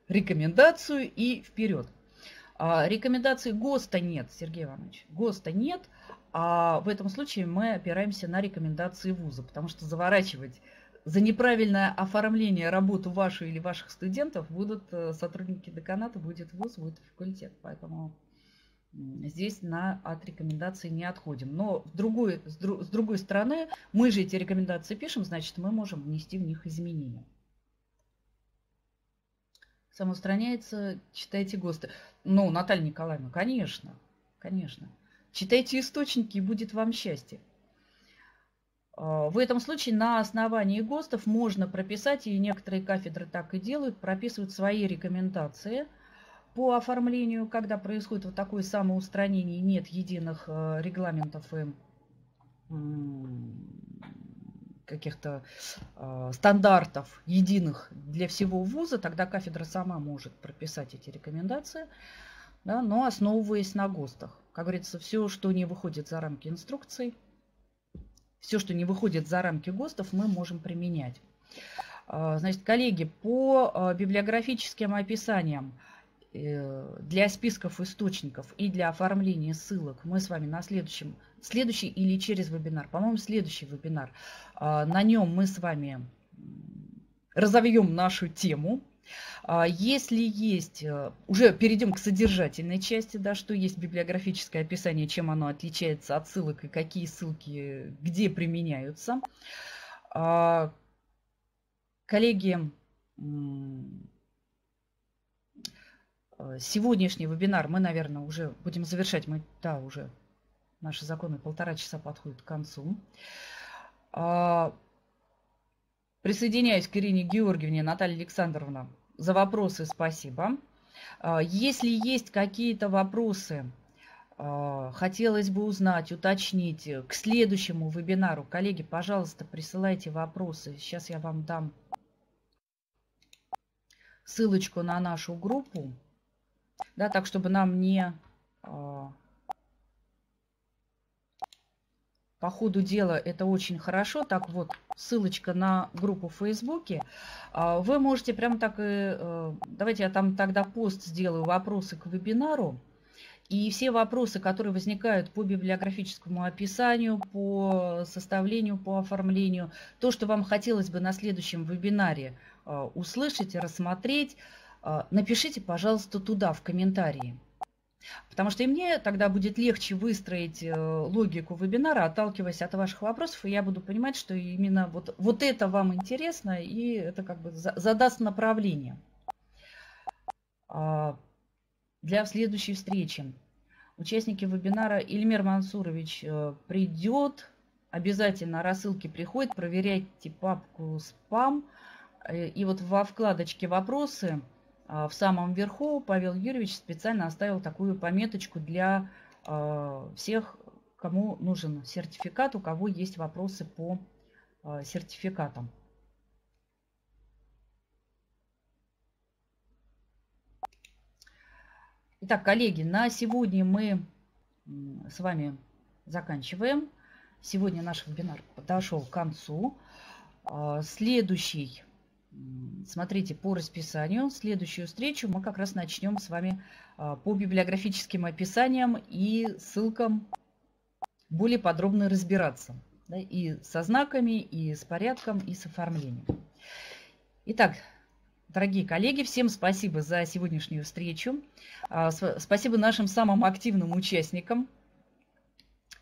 рекомендацию и вперед. А, рекомендации ГОСТа нет, Сергей Иванович. ГОСТа нет, а в этом случае мы опираемся на рекомендации вуза, потому что заворачивать за неправильное оформление работу вашу или ваших студентов будут э, сотрудники деканата, будет вуз, будет факультет. Поэтому здесь на, от рекомендаций не отходим. Но с другой, с, друг, с другой стороны, мы же эти рекомендации пишем, значит, мы можем внести в них изменения. Самоустраняется, читайте ГОСТы. Ну, Наталья Николаевна, конечно, конечно. Читайте источники, и будет вам счастье. А, в этом случае на основании ГОСТов можно прописать, и некоторые кафедры так и делают, прописывают свои рекомендации по оформлению, когда происходит вот такое самоустранение, нет единых э, регламентов и каких-то э, стандартов единых для всего вуза, тогда кафедра сама может прописать эти рекомендации, да, но основываясь на ГОСТах. Как говорится, все, что не выходит за рамки инструкций – все, что не выходит за рамки ГОСТов, мы можем применять. А, значит, коллеги, по а, библиографическим описаниям для списков источников и для оформления ссылок мы с вами на следующем, следующий или через вебинар, по-моему, следующий вебинар, а, на нем мы с вами разовьем нашу тему, а если есть, э, уже перейдем к содержательной части, да, что есть библиографическое описание, чем оно отличается от ссылок и какие ссылки где применяются. А, коллеги, сегодняшний вебинар мы, наверное, уже будем завершать. Мы, да, уже наши законы полтора часа подходят к концу. А, присоединяюсь к Ирине Георгиевне, Наталья Александровна. За вопросы спасибо. А, если есть какие-то вопросы, а, хотелось бы узнать, уточнить к следующему вебинару. Коллеги, пожалуйста, присылайте вопросы. Сейчас я вам дам ссылочку на нашу группу, да, так чтобы нам не а, по ходу дела это очень хорошо. Так вот, ссылочка на группу в Фейсбуке. А, вы можете прям так и... Э, давайте я там тогда пост сделаю, вопросы к вебинару. И все вопросы, которые возникают по библиографическому описанию, по составлению, по оформлению, то, что вам хотелось бы на следующем вебинаре э, услышать и рассмотреть, напишите, пожалуйста, туда, в комментарии. Потому что и мне тогда будет легче выстроить э, логику вебинара, отталкиваясь от ваших вопросов, и я буду понимать, что именно вот, вот это вам интересно, и это как бы задаст направление. А, для следующей встречи участники вебинара Ильмир Мансурович э, придет, обязательно рассылки приходят, проверяйте папку спам, э, и вот во вкладочке «Вопросы» А, в самом верху Павел Юрьевич специально оставил такую пометочку для а, всех, кому нужен сертификат, у кого есть вопросы по а, сертификатам. Итак, коллеги, на сегодня мы с вами заканчиваем. Сегодня наш вебинар подошел к концу. А, следующий, смотрите, по расписанию, следующую встречу мы как раз начнем с вами а, по библиографическим описаниям и ссылкам более подробно разбираться. Да, и со знаками, и с порядком, и с оформлением. Итак, Дорогие коллеги, всем спасибо за сегодняшнюю встречу. А, спасибо нашим самым активным участникам,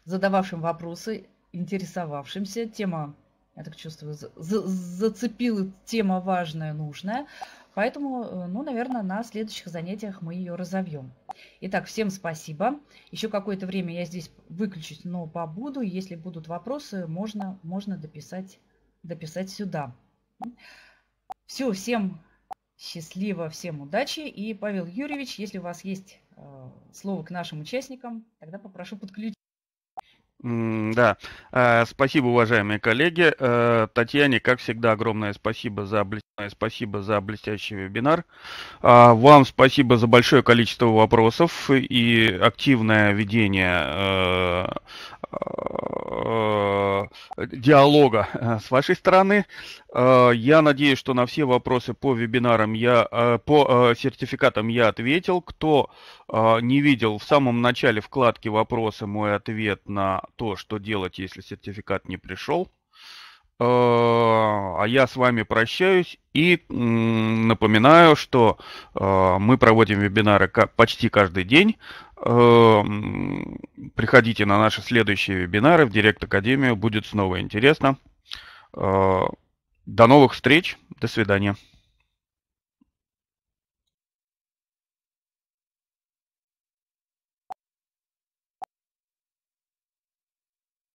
задававшим вопросы, интересовавшимся. Тема, я так чувствую, за зацепила тема важная, нужная. Поэтому, э, ну, наверное, на следующих занятиях мы ее разовьем. Итак, всем спасибо. Еще какое-то время я здесь выключусь, но побуду. Если будут вопросы, можно, можно дописать, дописать сюда. Все, всем Счастливо, всем удачи. И, Павел Юрьевич, если у вас есть э, слово к нашим участникам, тогда попрошу подключить. Да, э, спасибо, уважаемые коллеги. Э, Татьяне, как всегда, огромное спасибо за, спасибо за блестящий вебинар. А, вам спасибо за большое количество вопросов и активное ведение Э, диалога э, с вашей стороны. Э, я надеюсь, что на все вопросы по вебинарам я, по сертификатам я ответил. Кто не видел в самом начале вкладки вопросы мой ответ на то, что делать, если сертификат не пришел. А я с вами прощаюсь и напоминаю, что мы проводим вебинары почти каждый день. Эм, приходите на наши следующие вебинары в Директ Академию, будет снова интересно. Э, до новых встреч, до свидания.